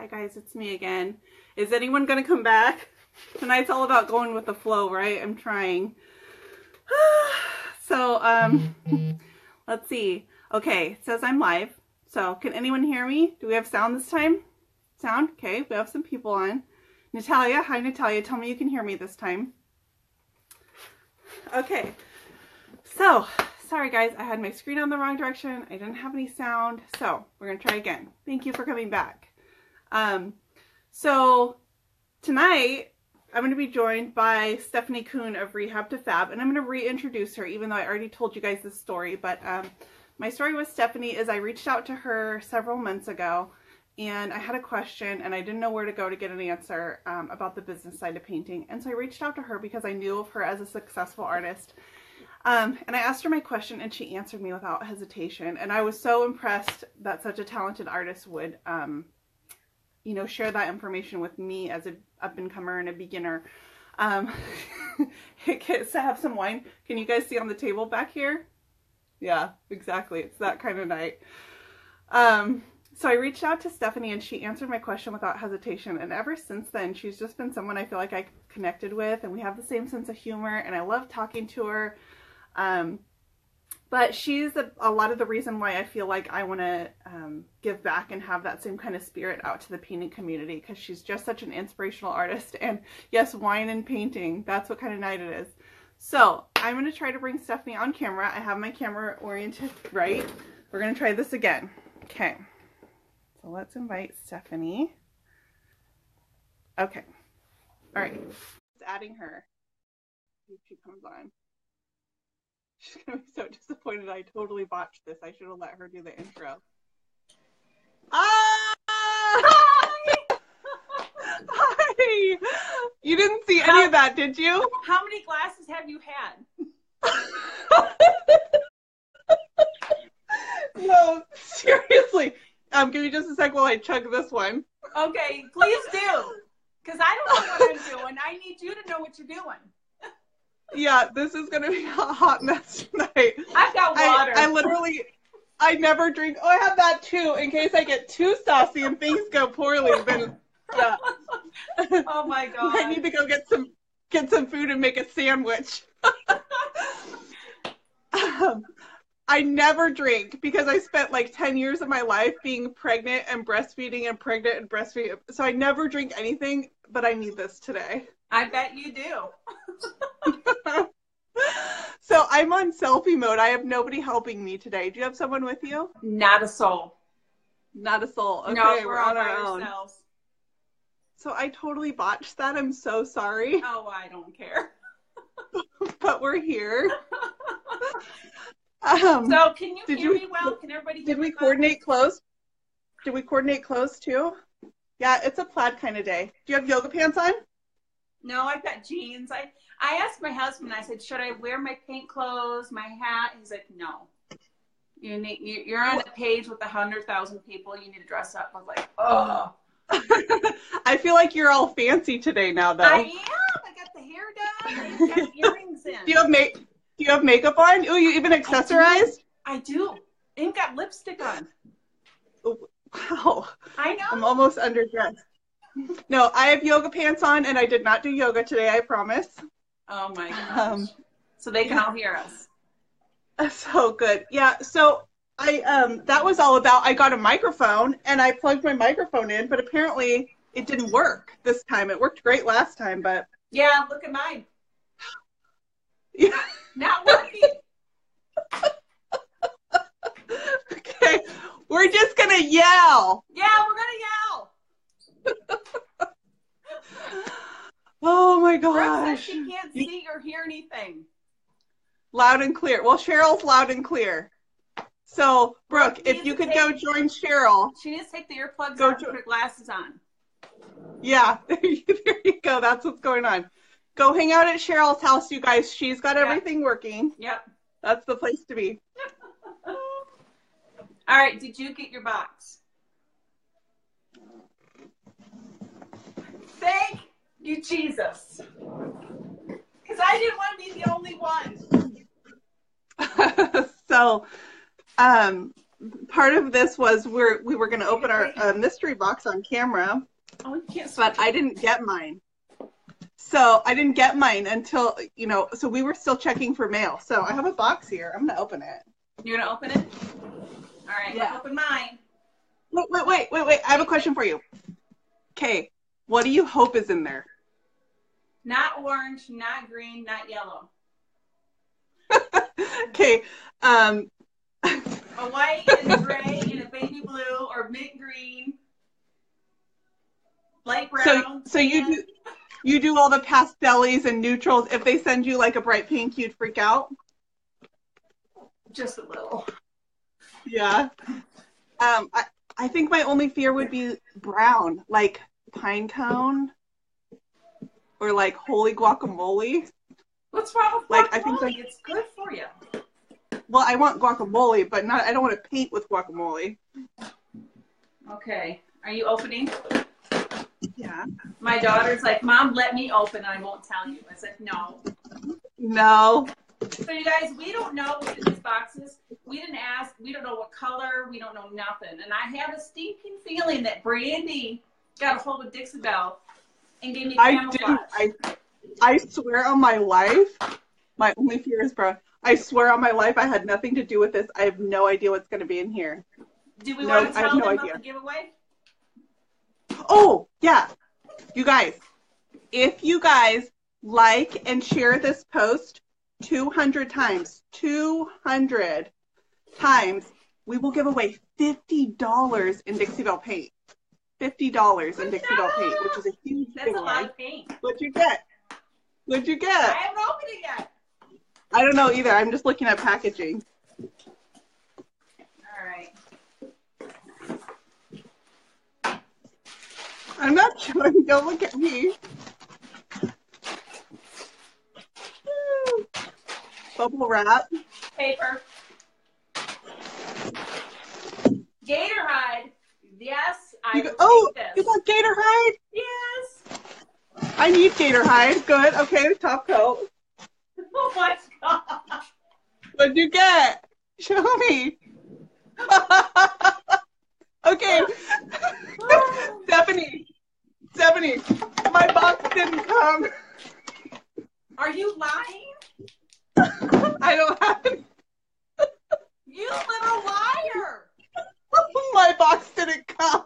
Hi guys, it's me again. Is anyone gonna come back? Tonight's all about going with the flow, right? I'm trying. so, um, let's see. Okay, it says I'm live. So, can anyone hear me? Do we have sound this time? Sound? Okay, we have some people on. Natalia, hi Natalia, tell me you can hear me this time. Okay, so sorry guys, I had my screen on the wrong direction. I didn't have any sound. So we're going to try again. Thank you for coming back. Um, so tonight I'm going to be joined by Stephanie Kuhn of Rehab to Fab, and I'm going to reintroduce her, even though I already told you guys this story. But um, my story with Stephanie is I reached out to her several months ago, and I had a question, and I didn't know where to go to get an answer um, about the business side of painting. And so I reached out to her because I knew of her as a successful artist um, and I asked her my question and she answered me without hesitation. And I was so impressed that such a talented artist would, um, you know, share that information with me as a up and comer and a beginner. Um, it gets to have some wine. Can you guys see on the table back here? Yeah, exactly. It's that kind of night. Um, so I reached out to Stephanie and she answered my question without hesitation. And ever since then, she's just been someone I feel like I connected with and we have the same sense of humor and I love talking to her. Um, but she's a, a, lot of the reason why I feel like I want to um, give back and have that same kind of spirit out to the painting community because she's just such an inspirational artist. And yes, wine and painting, that's what kind of night it is. So I'm going to try to bring Stephanie on camera. I have my camera oriented right. We're going to try this again. Okay. So let's invite Stephanie. Okay. All right. Just adding her. If she comes on. She's gonna be so disappointed. I totally botched this. I should have let her do the intro. Ah! Hi! Hi! You didn't see how, any of that, did you? How many glasses have you had? no, seriously. Um, give me just a sec while I chug this one. Okay, please do. Because I don't know what I'm doing. I need you to know what you're doing yeah, this is gonna be a hot mess tonight. I've got water. I, I literally, I never drink. Oh, I have that too, in case I get too saucy and things go poorly. Then, yeah. oh my god! I need to go get some get some food and make a sandwich. um, I never drink because I spent like 10 years of my life being pregnant and breastfeeding and pregnant and breastfeeding. So I never drink anything, but I need this today. I bet you do. so I'm on selfie mode. I have nobody helping me today. Do you have someone with you? Not a soul. Not a soul. Okay, no, we're, we're on our own. Ourselves. So I totally botched that. I'm so sorry. Oh, I don't care. but we're here. um, so can you hear you, me well? Can everybody Did we coordinate clothes? Did we coordinate clothes too? Yeah, it's a plaid kind of day. Do you have yoga pants on? No, I've got jeans. I I asked my husband. I said, "Should I wear my paint clothes, my hat?" He's like, "No. You need. You're on a page with a hundred thousand people. You need to dress up." I was like, "Oh." I feel like you're all fancy today now, though. I am. I got the hair done. I got earrings in. Do you have make? Do you have makeup on? Oh, you even accessorized? I do. I do. Even got lipstick on. Wow. I know. I'm almost underdressed. No, I have yoga pants on, and I did not do yoga today. I promise. Oh my gosh! Um, so they can yeah. all hear us. So good. Yeah. So I um that was all about. I got a microphone and I plugged my microphone in, but apparently it didn't work this time. It worked great last time, but yeah, look at mine. Yeah, not, not working. okay, we're just gonna yell. Yeah, we're gonna yell. oh my gosh. she can't see or hear anything. Loud and clear. Well, Cheryl's loud and clear. So, Brooke, Brooke if you could take, go join Cheryl. She needs to take the earplugs go out and put her glasses on. Yeah, there you, there you go. That's what's going on. Go hang out at Cheryl's house, you guys. She's got everything working. Yep. That's the place to be. All right. Did you get your box? Thank you, Jesus. Because I didn't want to be the only one. so, um, part of this was we're we were going to open our uh, mystery box on camera, Oh, you can't but I didn't get mine. So I didn't get mine until you know. So we were still checking for mail. So I have a box here. I'm gonna open it. You're gonna open it? All right, Yeah. open mine. Wait, wait, wait, wait, wait. I have a question for you. Okay, what do you hope is in there? Not orange, not green, not yellow. Okay, um, A white and a gray and a baby blue or mint green. Light brown. so so you do you do all the pastels and neutrals. If they send you like a bright pink, you'd freak out. just a little. Yeah. Um, I, I think my only fear would be brown, like pine cone or like holy guacamole. What's wrong with Like, guacamole? I think like- it's good for you. Well, I want guacamole, but not. I don't want to paint with guacamole. Okay. Are you opening? Yeah. My daughter's like, Mom, let me open. I won't tell you. I said, No. No. So you guys, we don't know what's in these boxes. We didn't ask. We don't know what color. We don't know nothing. And I have a stinking feeling that Brandy got a hold of Dixie Belle and gave me I didn't. I I swear on my life, my only fear is brown. I swear on my life, I had nothing to do with this. I have no idea what's going to be in here. Do we No, want to I have tell no them idea. about the giveaway? Oh, yeah. You guys, if you guys like and share this post 200 times, 200 times, we will give away $50 in Dixie Belle paint. $50 in Dixie paint, which is a huge That's a lot of paint. What'd you get? What'd you get? I haven't opened it yet. I don't know either. I'm just looking at packaging. All right. I'm not showing. Don't look at me. Bubble wrap. Paper. Gator hide. Yes, I You will got, take you got gator hide. Yes. I need gator hide. Good. Okay, top coat. Oh my god. What'd you get? Show me. okay. Stephanie. Stephanie, my box didn't come. Are you lying? I don't have any. You little liar. my box didn't come.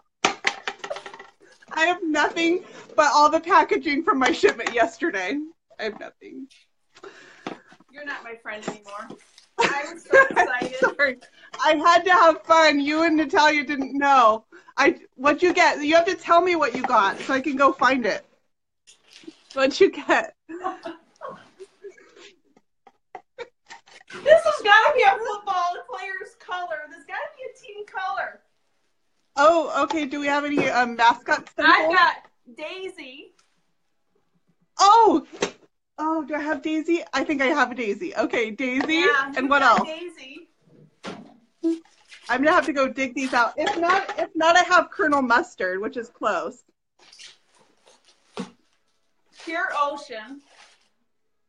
I have nothing but all the packaging from my shipment yesterday. I have nothing. You're not my friend anymore. I was so excited. Sorry. I had to have fun. You and Natalia didn't know. I what'd you get? You have to tell me what you got so I can go find it. What'd you get? This has got to be a football player's color. There's got to be a team color. Oh, okay. Do we have any um, mascot I've got Daisy. Oh, oh. Do I have Daisy? I think I have a Daisy. Okay, Daisy. Yeah, and what else? Daisy. I'm gonna have to go dig these out. If not, if not, I have Colonel Mustard, which is close. Pure Ocean.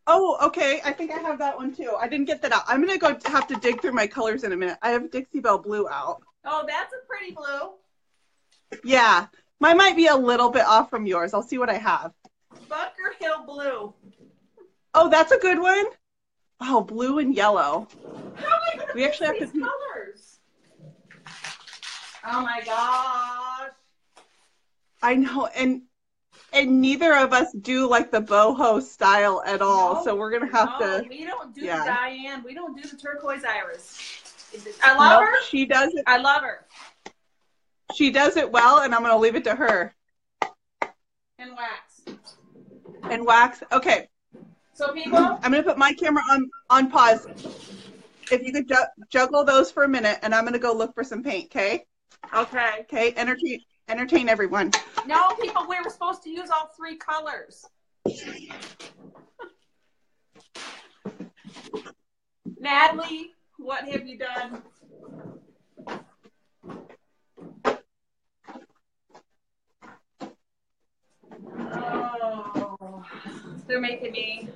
Oh, okay. I think I have that one too. I didn't get that out. I'm gonna go have to dig through my colors in a minute. I have Dixie Belle Blue out. Oh, that's a pretty blue. Yeah, mine might be a little bit off from yours. I'll see what I have. Bunker Hill Blue. Oh, that's a good one. Oh, blue and yellow. How am I going to We actually have to- colors? Oh my gosh. I know, and and neither of us do like the boho style at all. No, so we're gonna have no, to. we don't do yeah. the Diane. We don't do the turquoise iris. I love Nope, her. She does it. I love her. She does it well, and I'm gonna leave it to her. And wax. And wax. Okay, So people, I'm gonna put my camera on on pause. If you could ju- juggle those for a minute, and I'm gonna go look for some paint. Okay. okay. Okay. Entertain entertain everyone. No, people, we were supposed to use all three colors. Natalie, what have you done? Oh, they're making me.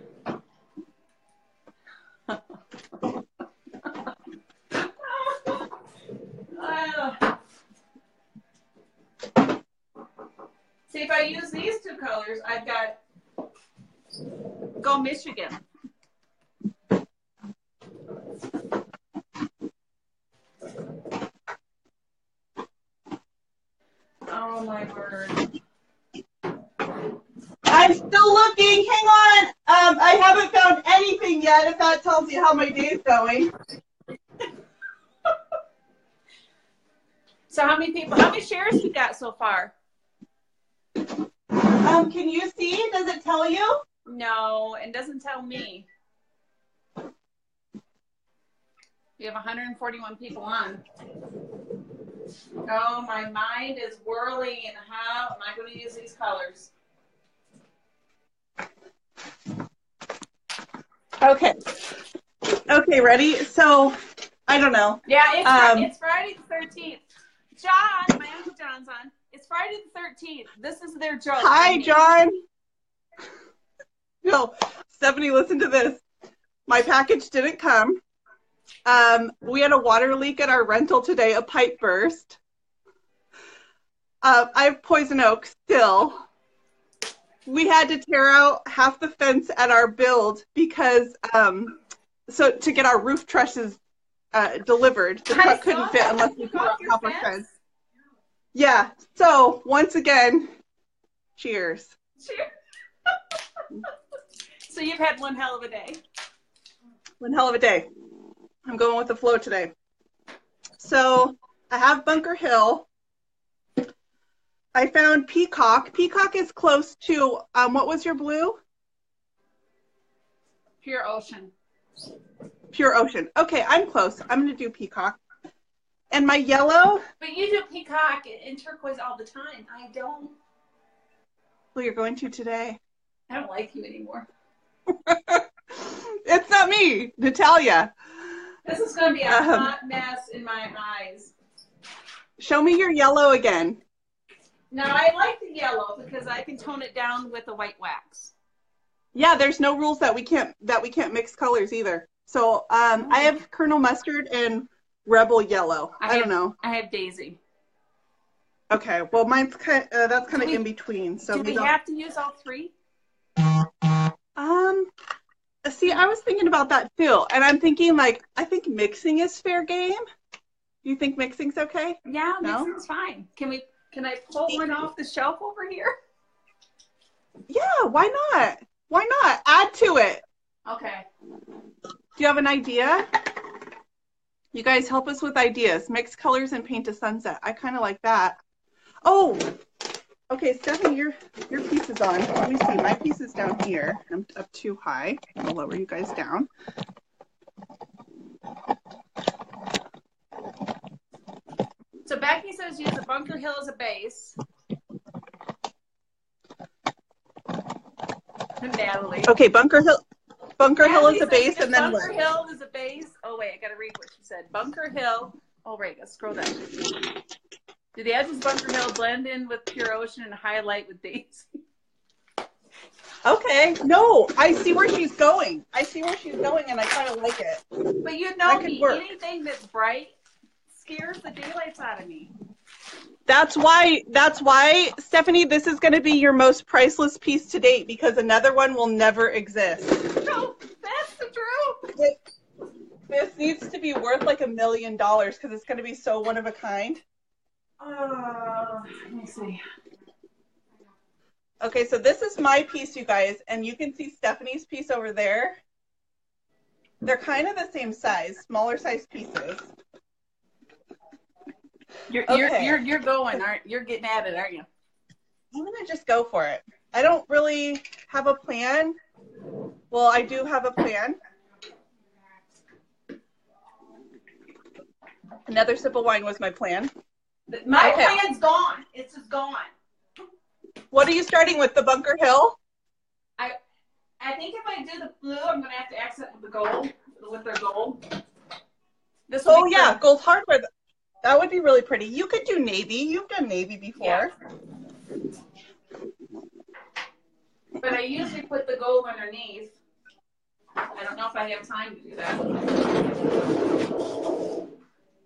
See, if I use these two colors, I've got go Michigan. How my day's going. So how many people, how many shares you got so far? Um, can you see? Does it tell you? No, it doesn't tell me. We have 141 people on. Oh, my mind is whirling. And how am I going to use these colors? Okay. Okay, ready? So, I don't know. Yeah, it's, Um, it's Friday the 13th. John, my Uncle John's on. It's Friday the 13th. This is their joke. Hi, John. No, Stephanie, listen to this. My package didn't come. Um, we had a water leak at our rental today. A pipe burst. Uh, I have poison oak still. We had to tear out half the fence at our build because, um, so to get our roof trusses uh, delivered. The I truck couldn't fit unless we put up fence? fence. Yeah. So once again, cheers. Cheers. so you've had one hell of a day. One hell of a day. I'm going with the flow today. So I have Bunker Hill. I found Peacock. Peacock is close to um, what was your blue? Pure ocean. Pure Ocean. Okay, I'm close. I'm gonna do Peacock. And my yellow. But you do peacock and turquoise all the time. I don't. Well, you're going to today. I don't like you anymore. it's not me, Natalia. This is going to be a Um, hot mess in my eyes. Show me your yellow again. Now I like the yellow because I can tone it down with the white wax. Yeah, there's no rules that we can't that we can't mix colors either. So um, I have Colonel Mustard and Rebel Yellow. I, I have- don't know. I have Daisy. Okay, well mine's kind uh, that's kind Do of we- in between. So do we we have to use all three? Um, see, I was thinking about that too, and I'm thinking like I think mixing is fair game. You think mixing's okay? Yeah, No? mixing's fine. Can we? Can I pull one off the shelf over here? Yeah, why not? Why not? Add to it. Okay. Do you have an idea? You guys help us with ideas. Mix colors and paint a sunset. I kind of like that. Oh, okay, Stephanie, your your piece is on. Let me see. My piece is down here. I'm up too high. I'll lower you guys down. So Becky says use a Bunker Hill as a base. Natalie. Okay, Bunker Hill. Bunker Hill is a base, and then Bunker what? Hill is a base. Oh wait, I gotta read what she said. Bunker Hill. Oh wait, let's scroll down. Do the edges of Bunker Hill blend in with pure ocean and highlight with Daisy? Okay. No, I see where she's going. I see where she's going, and I kind of like it. But you know That me, anything that's bright scares the daylights out of me. That's why. That's why, Stephanie. This is going to be your most priceless piece to date because another one will never exist. No, that's the truth. This, this needs to be worth like a million dollars because it's going to be so one of a kind. Uh, let me see. Okay, so this is my piece, you guys, and you can see Stephanie's piece over there. They're kind of the same size, smaller size pieces. You're, you're you're you're going, aren't you're getting at it, aren't you? I'm gonna just go for it. I don't really have a plan. Well, I do have a plan. Another sip of wine was my plan. My Okay. plan's gone. It's just gone. What are you starting with? The Bunker Hill? I I think if I do the blue, I'm gonna have to accent with the gold, with their gold. This Oh yeah, gold hardware. That would be really pretty. You could do navy. You've done navy before. Yeah. But I usually put the gold underneath. I don't know if I have time to do that.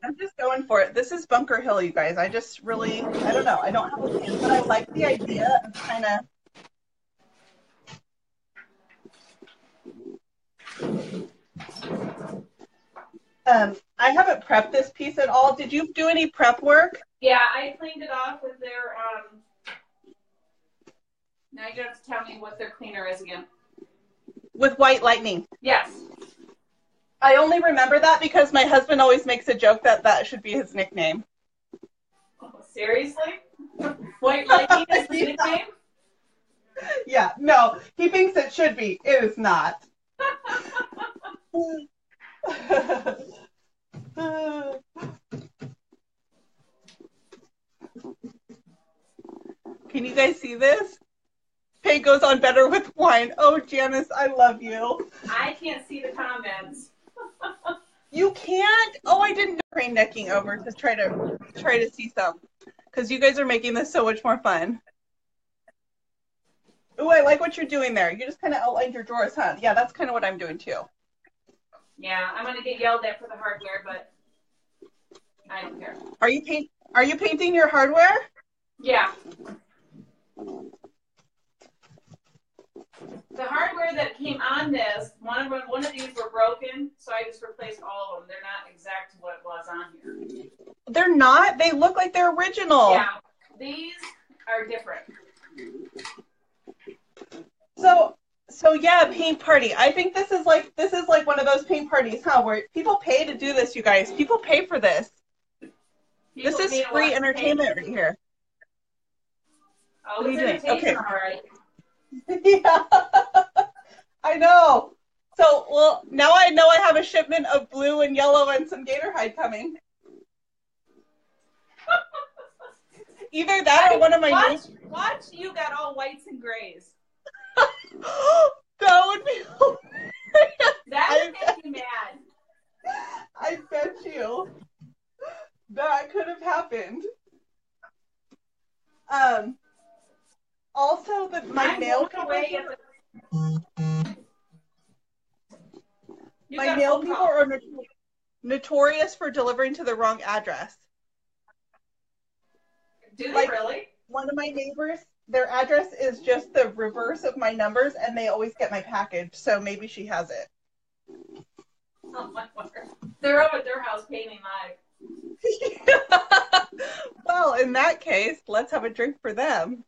I'm just going for it. This is Bunker Hill, you guys. I just really, I don't know. I don't have a plan, but I like the idea of kind of. Um, I haven't prepped this piece at all. Did you do any prep work? Yeah, I cleaned it off with their. Um... Now you have to tell me what their cleaner is again. With White Lightning. Yes. I only remember that because my husband always makes a joke that that should be his nickname. Oh, seriously? White Lightning is the nickname? Yeah, no, he thinks it should be. It is not. Can you guys see this? Pay goes on better with wine. Oh, Janice, I love you. I can't see the comments. You can't. Oh, I didn't crane necking over to try to try to see some, because you guys are making this so much more fun. Oh, I like what you're doing there. You just kind of outlined your drawers, huh? Yeah, that's kind of what I'm doing too. Yeah, I'm gonna get yelled at for the hardware, but I don't care. Are you paint? Are you painting your hardware? Yeah. The hardware that came on this, one of them, one of these were broken, so I just replaced all of them. They're not exact what was on here. They're not. They look like they're original. Yeah, these are different. So so yeah, paint party. I think this is like this is like one of those paint parties, huh? Where people pay to do this, you guys. People pay for this. People this is free entertainment right here. Oh, What are you doing? Okay. all right. yeah. I know. So well now I know I have a shipment of blue and yellow and some gator hide coming. Either that or one of my watch, watch, you got all whites and grays. that would be hilarious. That I- would make you mad. I bet you that could have happened. Um. Also, the my I'm nail people, the- my nail people call. are notor- notorious for delivering to the wrong address. Do they like- really? One of my neighbors, their address is just the reverse of my numbers, and they always get my package. So maybe she has it. Oh my word. They're up at their house painting live. well, in that case, let's have a drink for them.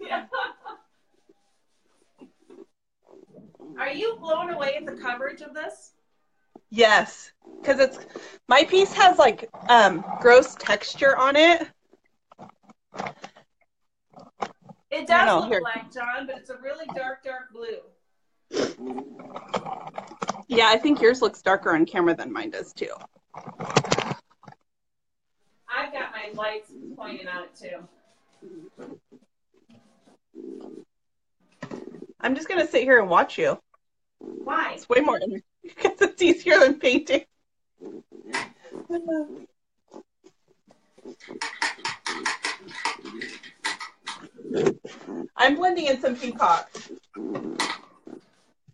Yeah. Are you blown away at the coverage of this? Yes, because it's my piece has like um gross texture on it. It does No, look here. black, John, but it's a really dark, dark blue. Yeah, I think yours looks darker on camera than mine does too. I've got my lights pointing on it too. I'm just gonna sit here and watch you. Why? It's way more because it's easier than painting. I'm blending in some peacock.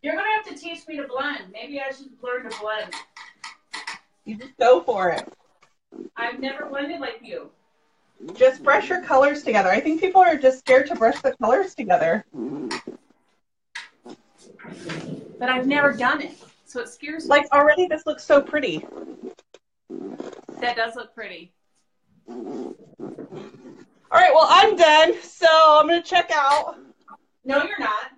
You're gonna have to teach me to blend. Maybe I should learn to blend. You just go for it. I've never blended like you. Just brush your colors together. I think people are just scared to brush the colors together. But I've never done it. So it scares me. Like already this looks so pretty. that does look pretty. All right, well I'm done, so I'm gonna check out. No, you're not.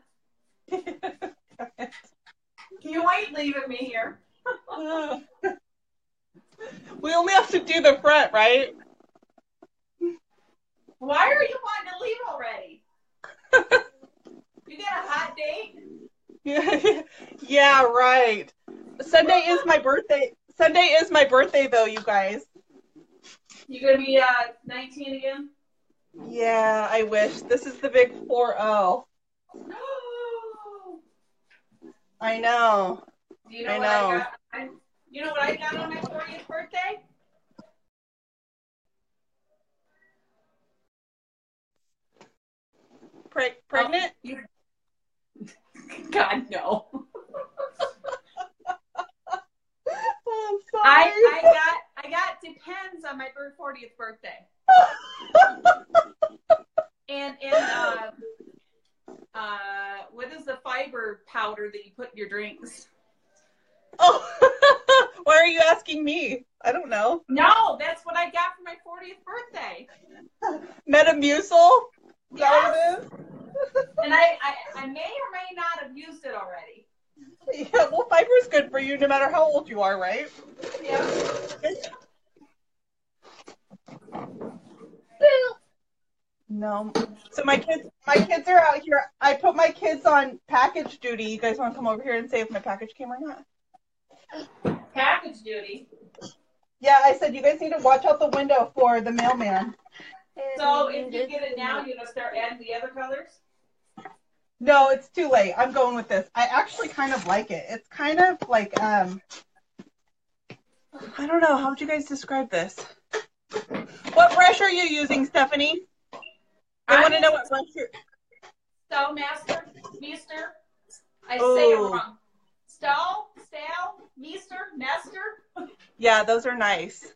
You ain't leaving me here. we only have to do the front, right? Why are you wanting to leave already? You got a hot date? Yeah, yeah, right. Sunday is my birthday. Sunday is my birthday, though, you guys. You gonna be uh 19 again? Yeah, I wish. This is the big 4 No. I know. Do you know I what know. I got? I, you know what I got on my 40th birthday? Pre- pregnant? Oh, God no. I'm sorry. I I got I I got depends on my 40th birthday. And and uh, uh, what is the fiber powder that you put in your drinks? Oh, why are you asking me? I don't know. No, that's what I got for my 40th birthday. Metamucil? Yes. And I, I, I may or may not have used it already. Yeah, well, fiber's good for you no matter how old you are, right? Yeah. No. So my kids, my kids are out here. I put my kids on package duty. You guys want to come over here and say if my package came or not? Package duty. Yeah, I said you guys need to watch out the window for the mailman. So if you get it now, you're gonna start adding the other colors. No, it's too late. I'm going with this. I actually kind of like it. It's kind of like um I don't know, how would you guys describe this? What brush are you using, Stephanie? I want to know what brush you're Stow Master, Meester. I say it wrong. Stow, Stow, Meester, Nester. Yeah, those are nice.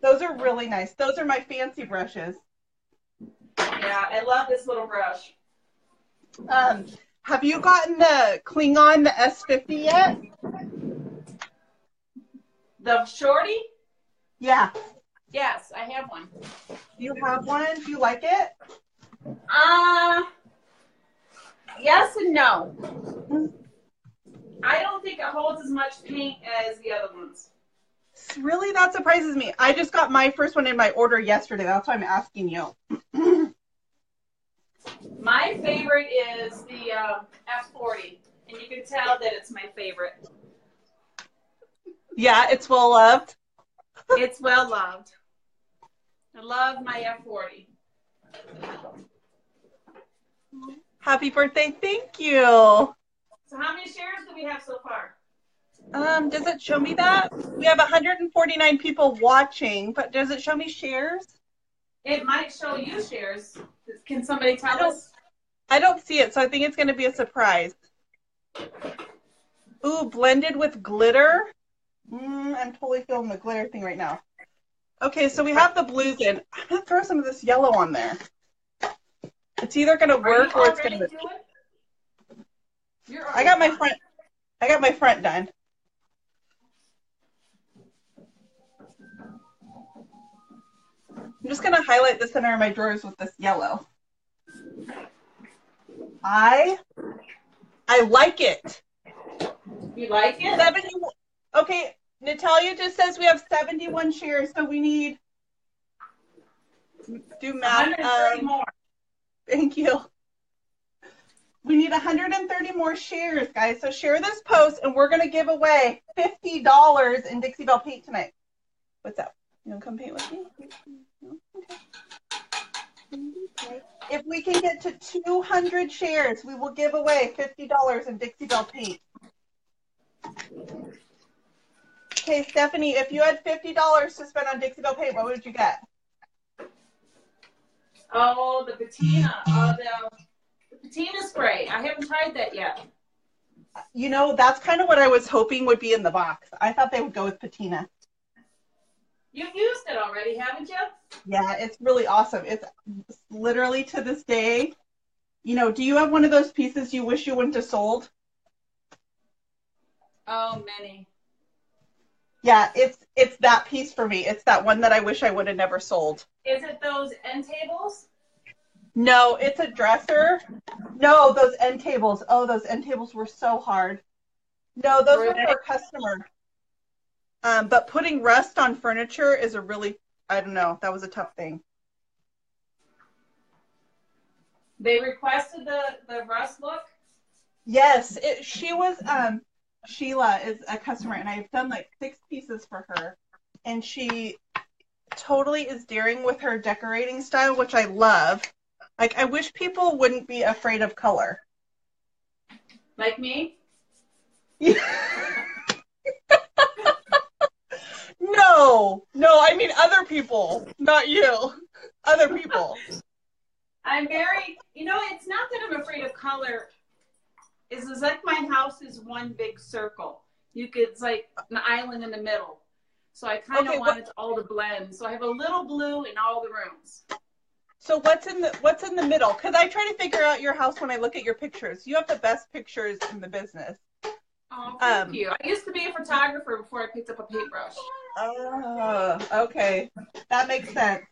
Those are really nice. Those are my fancy brushes. Yeah, I love this little brush. Um, have you gotten the Klingon the S50 yet? The shorty. Yeah. Yes, I have one. Do you have one? Do you like it? Uh, yes and no. I don't think it holds as much paint as the other ones. Really, that surprises me. I just got my first one in my order yesterday. That's why I'm asking you. My favorite is the uh, F40, and you can tell that it's my favorite. Yeah, it's well loved. It's well loved. I love my F40. Happy birthday. Thank you. So how many shares do we have so far? Um, does it show me that? We have 149 people watching, but does it show me shares? It might show you shares. Can somebody tell don't- us? I don't see it, so I think it's going to be a surprise. Ooh, blended with glitter. Mm, I'm totally feeling the glitter thing right now. Okay, so we have the blues in. I'm going to throw some of this yellow on there. It's either going to work or it's going to. doing? I got my front. I got my front done. I'm just gonna highlight the center of my drawers with this yellow. I I like it. You like it? 70 Okay, Natalia just says we have 71 shares, so we need do math. Um, more. Thank you. We need 130 more shares, guys. So share this post, and we're gonna give away $50 in Dixie Belle paint tonight. What's up? You wanna come paint with me? No? Okay. If we can get to 200 shares, we will give away $50 in Dixie Belle paint. Okay, Stephanie, if you had $50 to spend on Dixie Belle paint, what would you get? Oh, the patina. Oh, the, the patina spray. I haven't tried that yet. You know, that's kind of what I was hoping would be in the box. I thought they would go with patina. You've used it already, haven't you? Yeah, it's really awesome. It's literally to this day. You know, do you have one of those pieces you wish you wouldn't have sold? Oh, many. Yeah, it's it's that piece for me. It's that one that I wish I would have never sold. Is it those end tables? No, it's a dresser. No, those end tables. Oh, those end tables were so hard. No, those were for a customer. Um, but putting rust on furniture is a really I don't know, that was a tough thing. They requested the, the rust look. Yes, it, she was. Um, Sheila is a customer, and I've done like six pieces for her, and she totally is daring with her decorating style, which I love. Like, I wish people wouldn't be afraid of color. Like me? no, no, I mean other people, not you. Other people. I'm very, you know, it's not that I'm afraid of color. It's, it's like my house is one big circle. You could, it's like an island in the middle. So I kind of Okay, want it all to blend. So I have a little blue in all the rooms. So what's in the what's in the middle? Because I try to figure out your house when I look at your pictures. You have the best pictures in the business. Oh, thank Um, you. I used to be a photographer before I picked up a paintbrush. Oh, okay. That makes sense.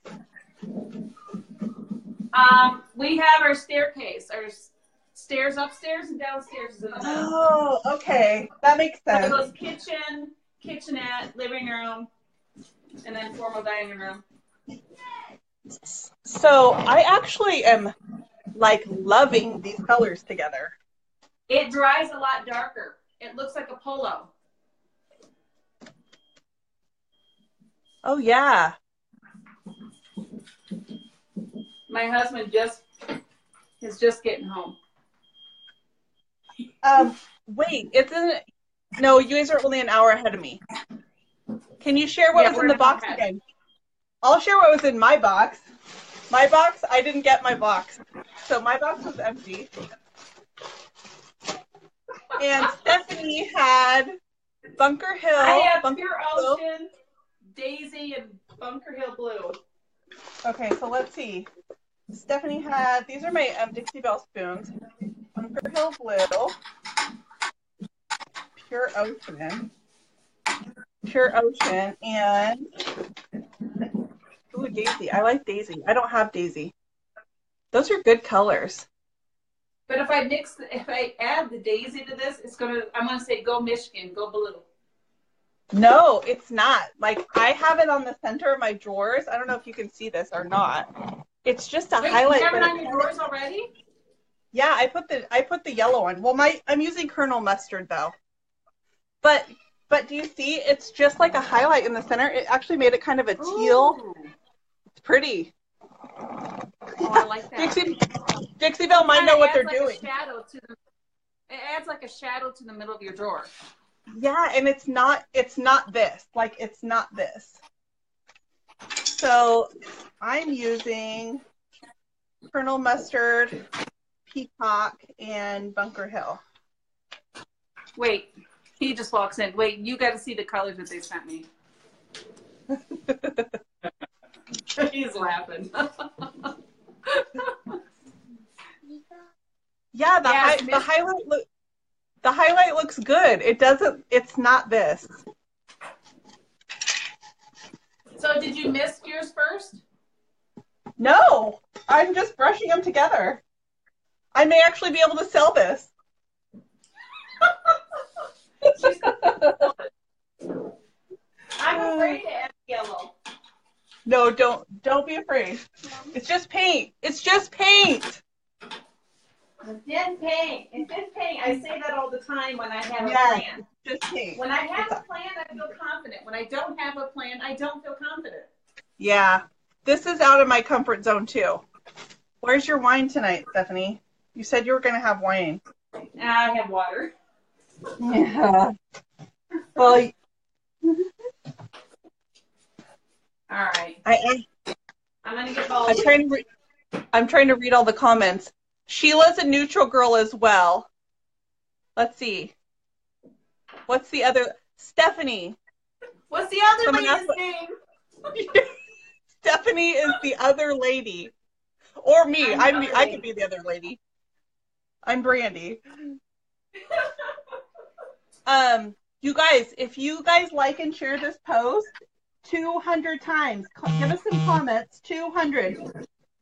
Um, we have our staircase. Our stairs upstairs and downstairs is in. Oh, okay. That makes So it sense. goes kitchen, kitchenette, living room, and then formal dining room. So I actually am like loving these colors together. It dries a lot darker. It looks like a polo. Oh yeah. My husband just is just getting home. Um, wait, it's in. No, you guys are only an hour ahead of me. Can you share what Yeah, was in the box ahead. again? I'll share what was in my box. My box, I didn't get my box, so my box was empty. And Stephanie had Bunker Hill. I have Bunker pure ocean, daisy, and Bunker Hill blue. Okay, so let's see. Stephanie had these are my um, Dixie Belle spoons. Hill Blue, Pure Ocean, Pure Ocean, and ooh Daisy. I like Daisy. I don't have Daisy. Those are good colors. But if I mix, if I add the daisy to this, it's gonna. I'm gonna say go Michigan, go blue. No, it's not. Like I have it on the center of my drawers. I don't know if you can see this or not. It's just a Wait, highlight. you have it on your drawers already? Yeah, I put the I put the yellow one. Well, my I'm using Colonel Mustard though. But but do you see? It's just like a highlight in the center. It actually made it kind of a teal. Ooh. It's pretty. Oh, I like that. Dixie Dixie Belle might know what they're like a doing. shadow to the. It adds like a shadow to the middle of your drawer. Yeah, and it's not it's not this. Like it's not this. So I'm using Colonel Mustard, Peacock, and Bunker Hill. Wait, he just walks in. Wait, you got to see the colors that they sent me. He's laughing. Yeah, the Yes, hi- the highlight look the highlight looks good. It doesn't it's not this. so, did you miss yours first? No, I'm just brushing them together. I may actually be able to sell this. I'm afraid to add yellow. No, don't don't be afraid. It's just paint. It's just paint. It's just paint. It's just paint. I say that all the time when I have a plan. Just paint. When I have a plan, I feel confident. When I don't have a plan, I don't feel confident. Yeah. This is out of my comfort zone too. Where's your wine tonight, Stephanie? You said you were gonna have wine. Uh, I have water. Yeah. Well, All right. I am I'm gonna get all I'm trying to re- I'm trying to read all the comments. Sheila's a neutral girl as well. Let's see. What's the other? Stephanie. What's the other Someone lady's else- name? Stephanie is the other lady, or me. I'm I'm, the the, I could be the other lady. I'm Brandy. Um, you guys, if you guys like and share this post 200 times, give us some comments, 200,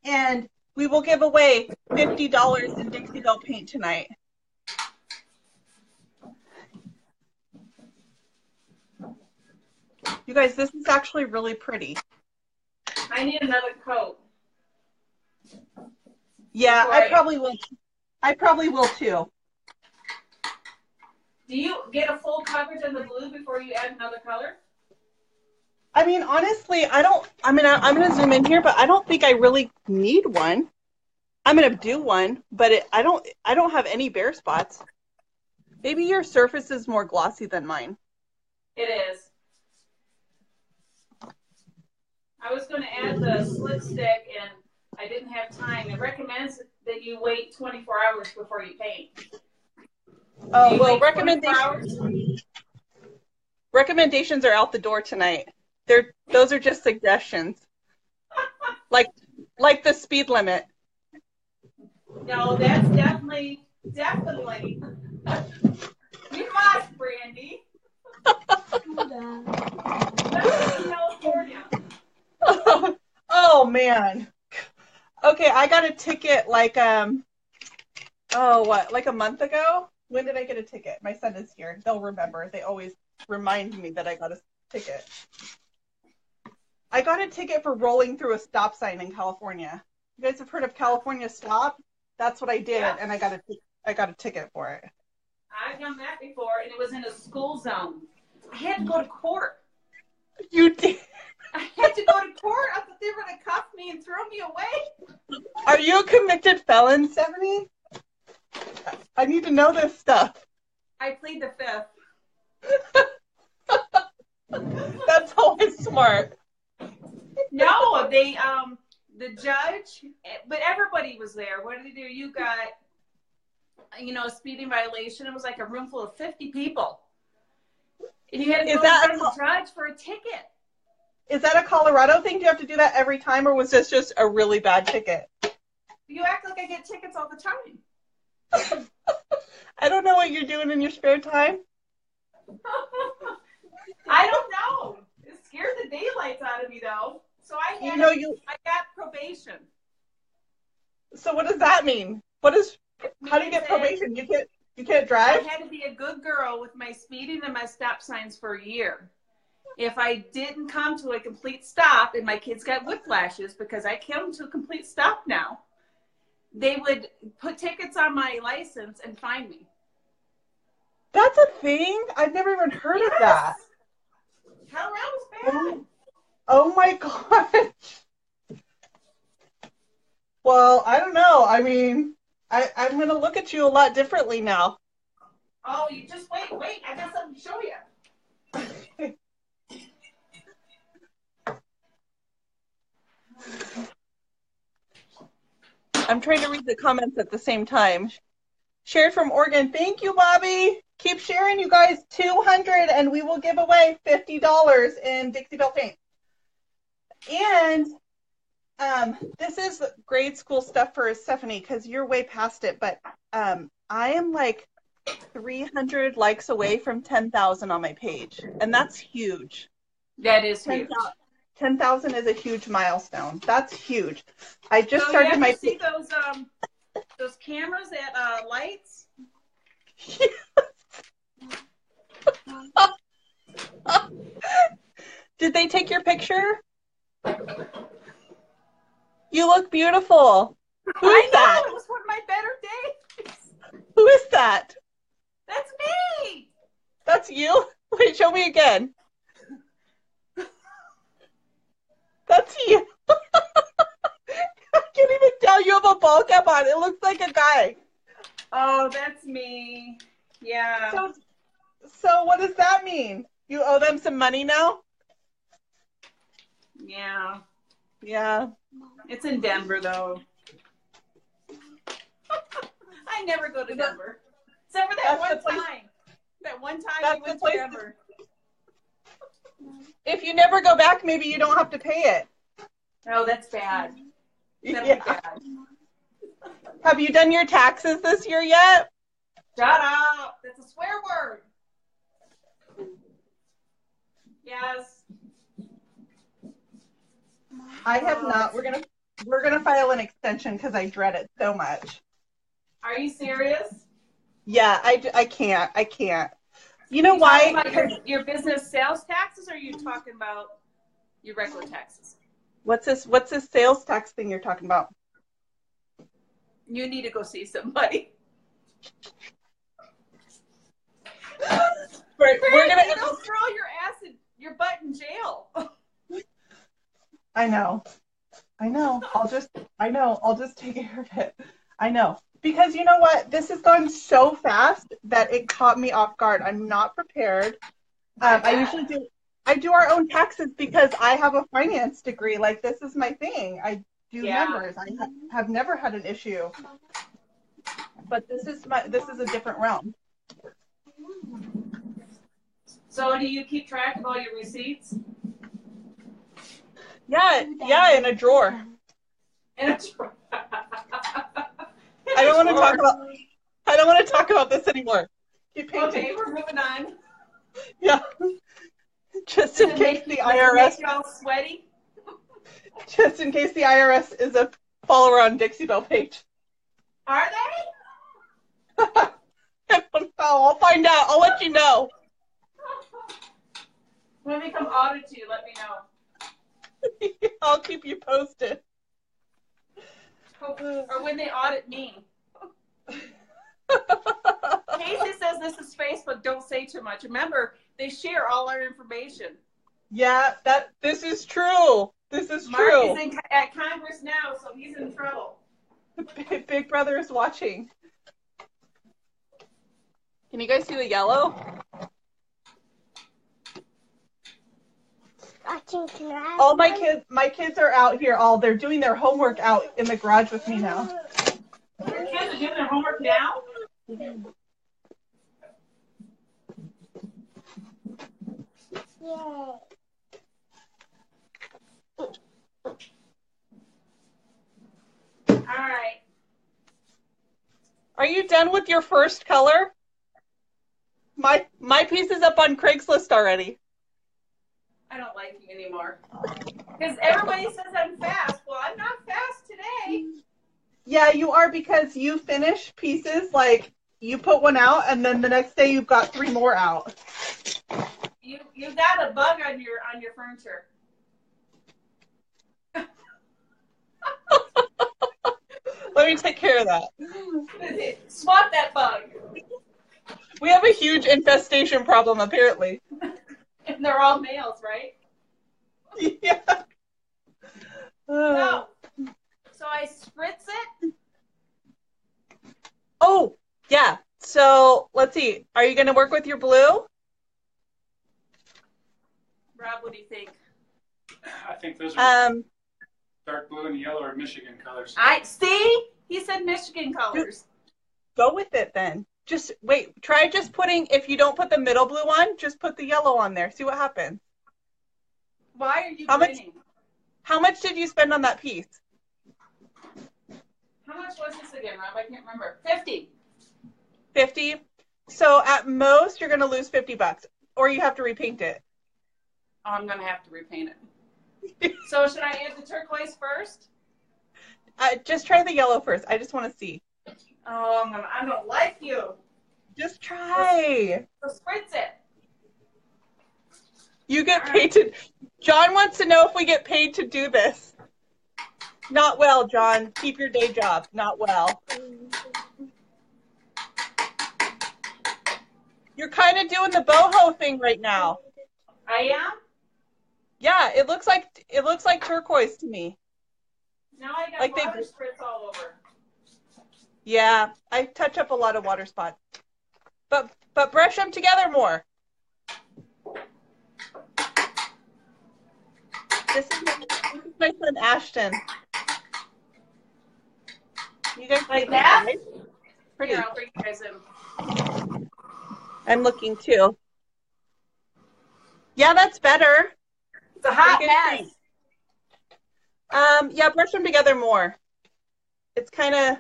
and we will give away $50 in Dixie Belle paint tonight. You guys, this is actually really pretty. I need another coat. Yeah, I Right. probably will. I probably will too. Do you get a full coverage on the blue before you add another color? I mean, honestly, I don't. I mean, I, I'm going to zoom in here, but I don't think I really need one. I'm going to do one, but it, I don't. I don't have any bare spots. Maybe your surface is more glossy than mine. It is. I was going to add the slick stick and I didn't have time. It recommends that you wait 24 hours before you paint. Oh you well, wait recommendation. 24 hours? recommendations are out the door tonight. They're those are just suggestions. Like like the speed limit. No, that's definitely, definitely. We must, Brandy. That's in California. oh man. Okay, I got a ticket like um oh what, like a month ago? When did I get a ticket? My son is here. They'll remember. They always remind me that I got a ticket. I got a ticket for rolling through a stop sign in California. You guys have heard of California Stop? That's what I did, Yeah. and I got a t- I got a ticket for it. I've done that before, and it was in a school zone. I had to go to court. You did. I had to go to court. I thought they were going to cuff me and throw me away. Are you a convicted felon, Stephanie? I need to know this stuff. I plead the fifth. That's always smart. No, they um the judge, but everybody was there. What did they do? You got you know a speeding violation. It was like a room full of fifty people, and you had to Is go that in front of the judge for a ticket. Is that a Colorado thing? Do you have to do that every time, or was this just a really bad ticket? You act like I get tickets all the time. I don't know what you're doing in your spare time. I don't know. It scared the daylights out of me though. So I had You know, you. I got probation. So what does that mean? What is? How do you get probation? You can't. You can't drive. I had to be a good girl with my speeding and my stop signs for a year. If I didn't come to a complete stop and my kids got whiplashes because I came to a complete stop now, they would put tickets on my license and fine me. That's a thing. I've never even heard of that. Colorado's bad. Oh, oh my gosh. Well, I don't know. I mean, I, I'm gonna look at you a lot differently now. Oh, you just wait, wait. I got something to show you. I'm trying to read the comments at the same time. Shared from Oregon. Thank you, Bobby. Keep sharing, you guys. 200, and we will give away $50 in Dixie Belle paint. And um, this is grade school stuff for Stephanie because you're way past it, but um, I am like 300 likes away from 10,000 on my page, and that's huge. That is huge. 10,000 10,000 is a huge milestone. That's huge. I just So started my see those um those cameras at uh, lights? Did they take your picture? You look beautiful. Who I know that? it was one of my better days. Who is that? That's me. That's you? Wait, show me again. That's you. I can't even tell you have a ball cap on. It looks like a guy. Oh, that's me. Yeah. So, so what does that mean? You owe them some money now? yeah. Yeah. It's in Denver though. I never go to Denver. Except for that That's one time. That one time That's we went to Denver. If you never go back, maybe you don't have to pay it. Oh, that's bad. That'd Yeah. bad. Have you done your taxes this year yet? Shut up. That's a swear word. Yes. I have not. We're gonna we're gonna file an extension because I dread it so much. Are you serious? Yeah, I, I can't. I can't. You know You why? Your, your business sales taxes, or are you talking about your regular taxes? What's this? What's this sales tax thing you're talking about? You need to go see somebody. We're, we're gonna. Throw your ass in your butt in jail. I know. I know. I'll just. I know. I'll just take care of it. I know. Because you know what? This has gone so fast that it caught me off guard. I'm not prepared. Um, I usually do. I do our own taxes because I have a finance degree. Like this is my thing. I do Yeah. numbers. I ha- have never had an issue. But this is my. This is a different realm. So do you keep track of all your receipts? Yeah, yeah, in a drawer. In a I don't want to talk about. I don't want to talk about this anymore. Keep painting. Okay, we're moving on. Yeah. Just in Does it case make- the does IRS, make you all sweaty. just in case the IRS is a follower on Dixie Belle page. Are they? I don't know. I'll find out. I'll let you know. When we come audit you, let me know. I'll keep you posted. Or when they audit me. Casey says this is Facebook. Don't say too much. Remember, they share all our information. yeah, that this is true. This is Mark true. is in, at Congress now, so he's in trouble. Big, Big Brother is watching. Can you guys see the yellow? Watching tonight. All my kids, my kids are out here. All they're doing their homework out in the garage with me now. Your kids are doing their homework now. Yay. All right. Are you done with your first color? My my piece is up on Craigslist already. I don't like you anymore. Because everybody says I'm fast. Well, I'm not fast today. Yeah, you are because you finish pieces like you put one out and then the next day you've got three more out. You you got a bug on your on your furniture. Let me take care of that. Swap that bug. We have a huge infestation problem apparently. And they're all males, right? yeah. So, so I spritz it. oh, yeah. So let's see. Are you gonna work with your blue? Rob, what do you think? I think those are Um, dark blue and yellow are Michigan colors. I see. He said Michigan colors. go with it then. Just wait. Try just putting. If you don't put the middle blue on, just put the yellow on there. See what happens. Why are you How much- How much did you spend on that piece? How much was this again, Rob? I can't remember. Fifty. 50 so at most you're going to lose 50 bucks or you have to repaint it Oh, I'm gonna have to repaint it. so should I add the turquoise first? uh, just try the yellow first i just want to see Oh, I'm. I don't like you. just try So spritz it. you get All paid to john wants to know if we get paid to do this not well john keep your day job not well you're kind of doing the boho thing right now I am. yeah it looks like it looks like turquoise to me Now I got Like they- spritz all over. Yeah, I touch up a lot of water spots. But but brush them together more. This is my, this is my son Ashton. You guys Like that? right? Pretty. Here, I'll bring you guys in. I'm looking too. Yeah, that's better. It's a hot mess. Um, yeah, brush them together more. It's kind of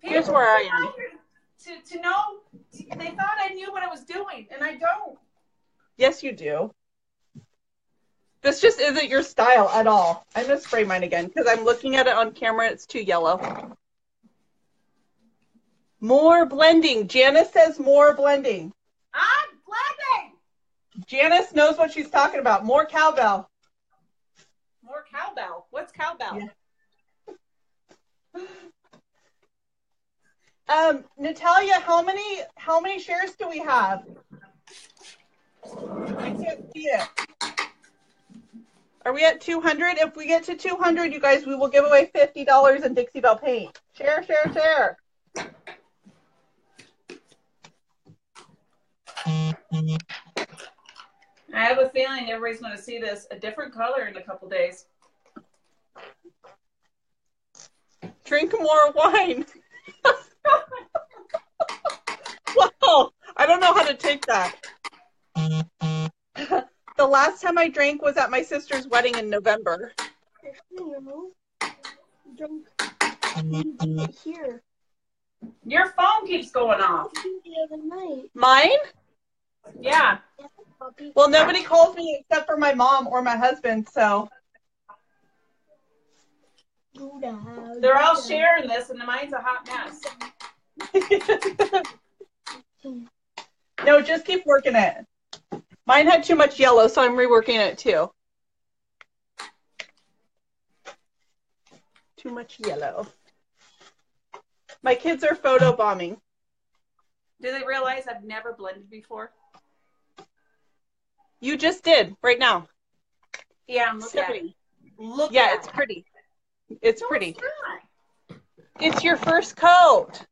Here's where I am. To, to know, they thought I knew what I was doing, and I don't. yes, you do. This just isn't your style at all. I'm gonna spray mine again because I'm looking at it on camera. It's too yellow. More blending. Janice says more blending. I'm blending. Janice knows what she's talking about. More cowbell. More cowbell. What's cowbell? Yeah. Um, Natalia, how many how many shares do we have? I can't see it. Are we at 200? If we get to 200, you guys, we will give away $50 in Dixie Belle paint. Share, share, share. I have a feeling everybody's going to see this a different color in a couple days. Drink more wine. I don't know how to take that. the last time I drank was at my sister's wedding in November. Drunk here Your phone keeps going off. the other night. Mine? Yeah. Well, nobody calls me except for my mom or my husband, so. They're all sharing this, and the mine's a hot mess. no, just keep working it. Mine had too much yellow, so I'm reworking it too. Too much yellow. My kids are photo bombing. Do they realize I've never blended before? You just did right now. Yeah, look at it. Look Yeah, at it's it. pretty. It's No, pretty. it's. It's your first coat.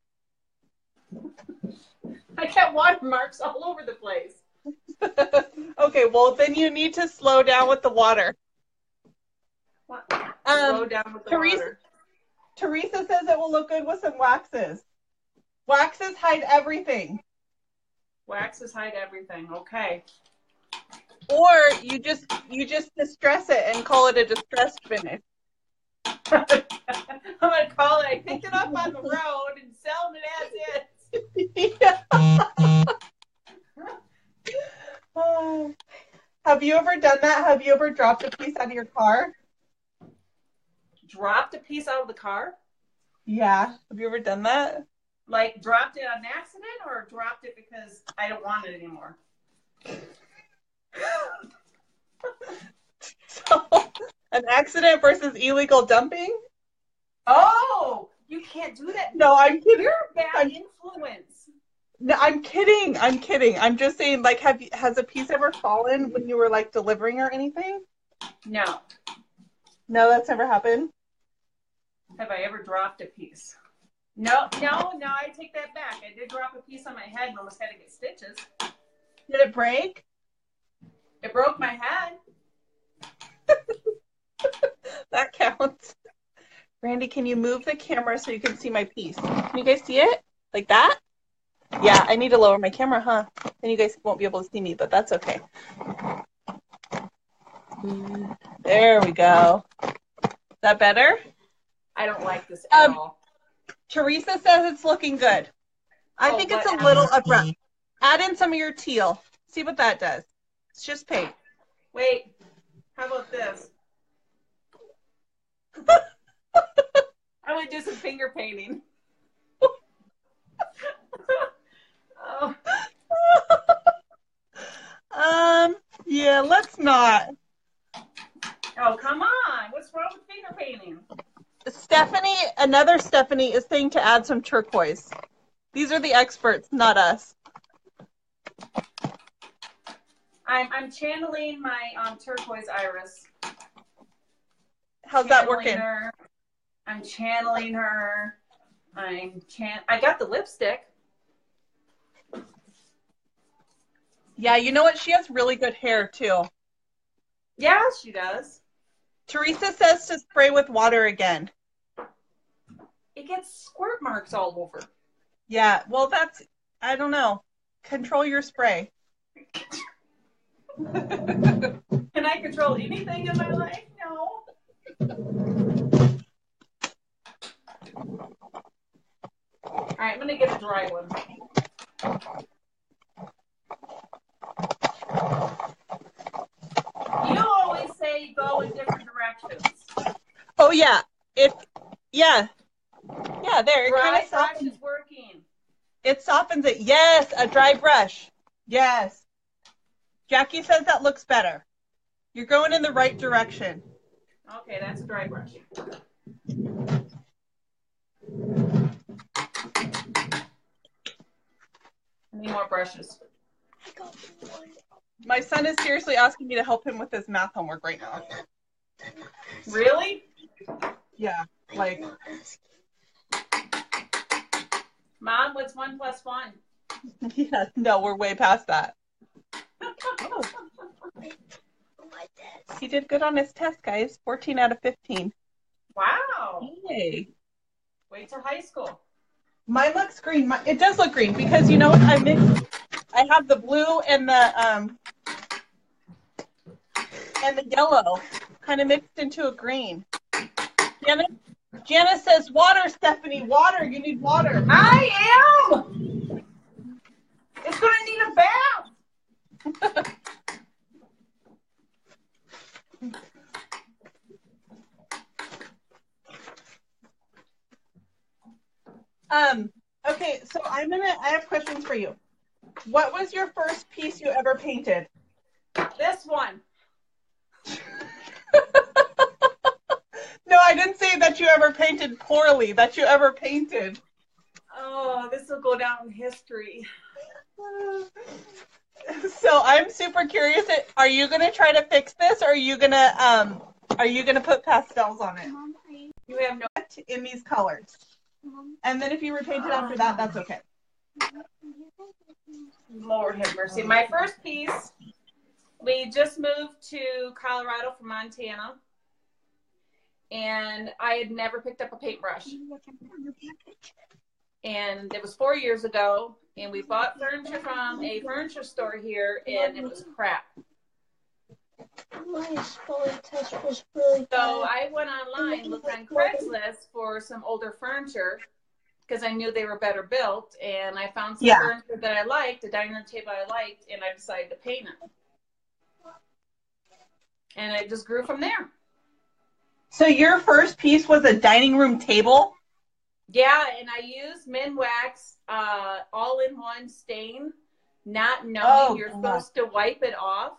I got watermarks all over the place. okay, well then you need to slow down with the water. What? Um, Slow down with the Teresa- water. Teresa says it will look good with some waxes. Waxes hide everything. Waxes hide everything. Okay. Or you just you just distress it and call it a distressed finish. I'm gonna call it. I picked it up on the road and sell it as is. Oh. Have you ever done that? Have you ever dropped a piece out of your car? Dropped a piece out of the car. Yeah. Have you ever done that? Like dropped it on accident, or dropped it because I don't want it anymore. So, an accident versus illegal dumping? Oh, you can't do that. No, I'm kidding. You're a bad I'm- influence. No, I'm kidding. I'm kidding. I'm just saying, like, have you, has a piece ever fallen when you were like delivering or anything? No. No, that's never happened. Have I ever dropped a piece? No, no, no. I take that back. I did drop a piece on my head and almost had to get stitches. Did it break? It broke my head. That counts. Randy, can you move the camera so you can see my piece? Can you guys see it? Like that? Yeah, I need to lower my camera, huh? Then you guys won't be able to see me, but that's okay. There we go. Is that better? I don't like this at Um, all. Teresa says it's looking good. I Oh, think it's a little abrupt. Add in some of your teal. See what that does. It's just paint. Wait. How about this? I would do some finger painting. oh, um, yeah, let's not. oh, come on. What's wrong with finger painting? Stephanie, another Stephanie is saying to add some turquoise. These are the experts, not us. I'm I'm channeling my um, turquoise iris. How's that working? Her. I'm channeling her. I'm chan. I got the lipstick. Yeah, you know what? She has really good hair too. Yeah, she does. Teresa says to spray with water again. It gets squirt marks all over. Yeah, well, that's, I don't know. Control your spray. Can I control anything in my life? No. All right, I'm gonna get a dry one. You always say go in different directions. Oh, yeah. If, yeah. Yeah, there. It kind Dry of brush softens, is working. it softens it. Yes, a dry brush. Yes. Jackie says that looks better. You're going in the right direction. Okay, that's a dry brush. Need more brushes. I got one. My son is seriously asking me to help him with his math homework right now. Really? Yeah, like, Mom, what's one plus one? yeah, no, we're way past that. Oh, he did good on his test, guys. 14 out of 15. Wow. Yay. Wait till high school. Mine looks green. My, it does look green because you know what? I mixed I have the blue and the um and the yellow kind of mixed into a green. Janice, Janice says water, Stephanie, water. You need water. I am. It's gonna need a bath. Um, okay, so I'm gonna I have questions for you. What was your first piece you ever painted? This one. No, I didn't say that you ever painted poorly, that you ever painted. Oh, this will go down in history. So I'm super curious. Are you gonna try to fix this, or are you gonna um, are you gonna put pastels on it You have no. in these colors? And then if you repaint it after that, that's okay. Lord have mercy. My first piece, we just moved to Colorado from Montana. And I had never picked up a paintbrush. And it was four years ago. And we bought furniture from a furniture store here, and it was crap. My spelling test was really So bad. I went online, looked on Craigslist for some older furniture because I knew they were better built. And I found some Yeah. furniture that I liked, a dining room table I liked, and I decided to paint it. And it just grew from there. So your first piece was a dining room table. Yeah, and I used Minwax uh, all in one stain, not knowing Oh, you're God. supposed to wipe it off.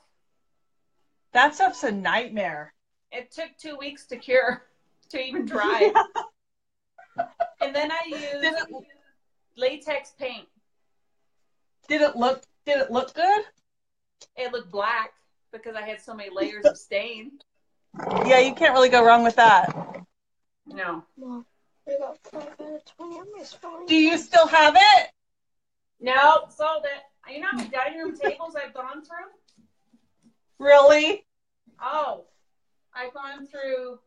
That stuff's a nightmare. It took two weeks to cure, to even dry. And then I used Did it, latex paint. did it look did it look good? It looked black because I had so many layers of stain. Yeah, you can't really go wrong with that. No. Mom, I got 5 out of 20 on my spelling Do you still have it? No, sold it. You know how many dining room tables I've gone through? Really? Oh, I've gone through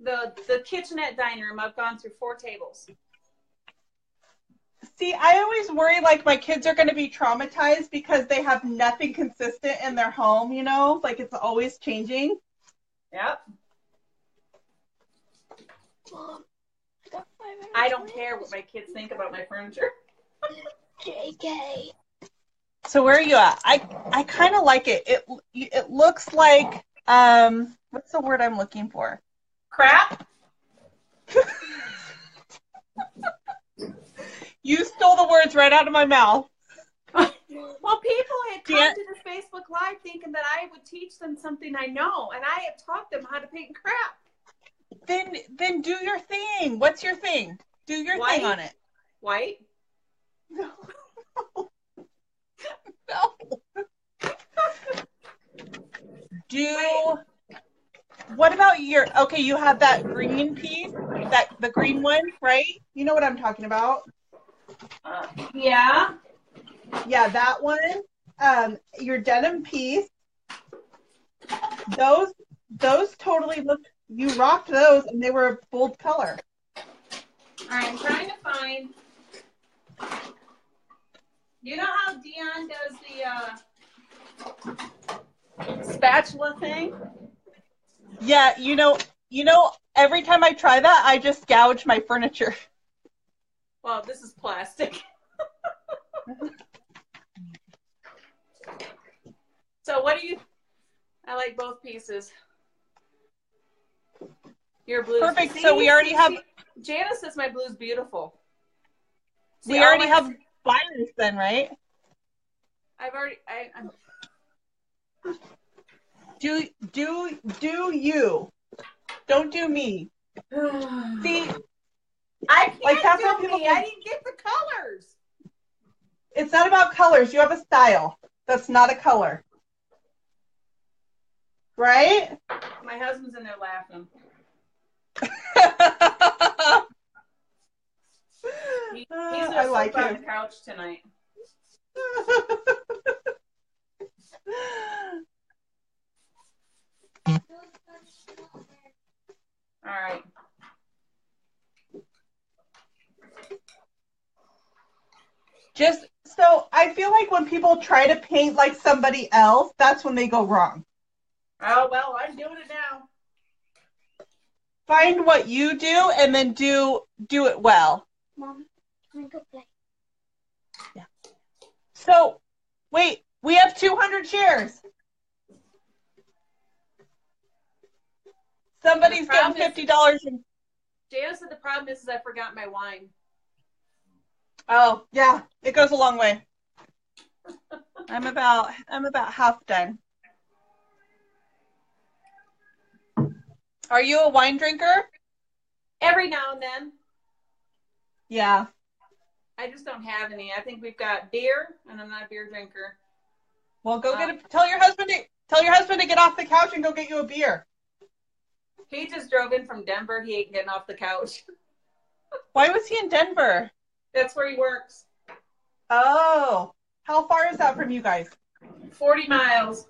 the the kitchenette dining room. I've gone through four tables. See, I always worry like my kids are going to be traumatized because they have nothing consistent in their home, you know? Like it's always changing. Yep. Mom, I got 5 out of I don't care what my kids think about my furniture. JK. So where are you at? I I kind of like it. It it looks like um what's the word I'm looking for? Crap. You stole the words right out of my mouth. Well, people had come Yeah. to this Facebook Live thinking that I would teach them something I know, and I have taught them how to paint crap. Then then do your thing. What's your thing? Do your White? thing on it. White. No. no. Do what about your okay, you have that green piece, that the green one, right? You know what I'm talking about? Uh, yeah. Yeah, that one. Um, your denim piece. Those those totally look you rocked those and they were a bold color. All right, I'm trying to find. You know how Dion does the uh, spatula thing? Yeah, you know you know, every time I try that I just gouge my furniture. Well, this is plastic. so, what do you? I like both pieces. Your blue. Perfect, so we already have- Janice says my blue's beautiful. See, we already have buyers then, right? I've already. I, I'm, Do do do you. Don't do me. See, I can't Like, that's do how people me. I didn't get the colors. it's not about colors. You have a style. That's not a color. Right? My husband's in there laughing. He, he's uh, gonna I like sleep on the couch tonight. All right. just so I feel like when people try to paint like somebody else, that's when they go wrong. Oh well, I'm doing it now. Find what you do and then do do it well. Mom, can I go play? So, wait, we have 200 shares. Somebody's getting $50 in Jana said the problem is, is I forgot my wine. Oh, yeah, it goes a long way. I'm about I'm about half done. Are you a wine drinker? Every now and then, Yeah. I just don't have any. I think we've got beer, and I'm not a beer drinker. Well, go get a um, tell your husband to tell your husband to get off the couch and go get you a beer. He just drove in from Denver. He ain't getting off the couch. Why was he in Denver? That's where he works. Oh. How far is that from you guys? 40 miles.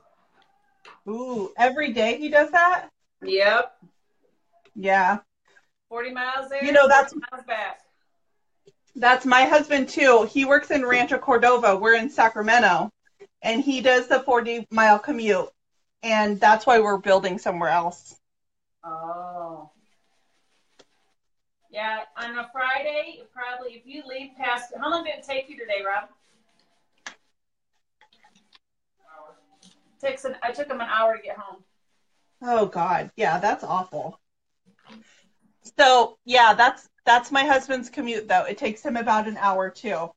Ooh, every day he does that? Yep. Yeah. 40 miles there. You know, that's- miles back. That's my husband too. He works in Rancho Cordova. We're in Sacramento. And he does the 40 mile commute. And that's why we're building somewhere else. Oh. Yeah, on a Friday, probably if you leave past, how long did it take you today, Rob? Takes an, I took him an hour to get home. Oh God. Yeah, that's awful. So yeah, that's that's my husband's commute though. It takes him about an hour too.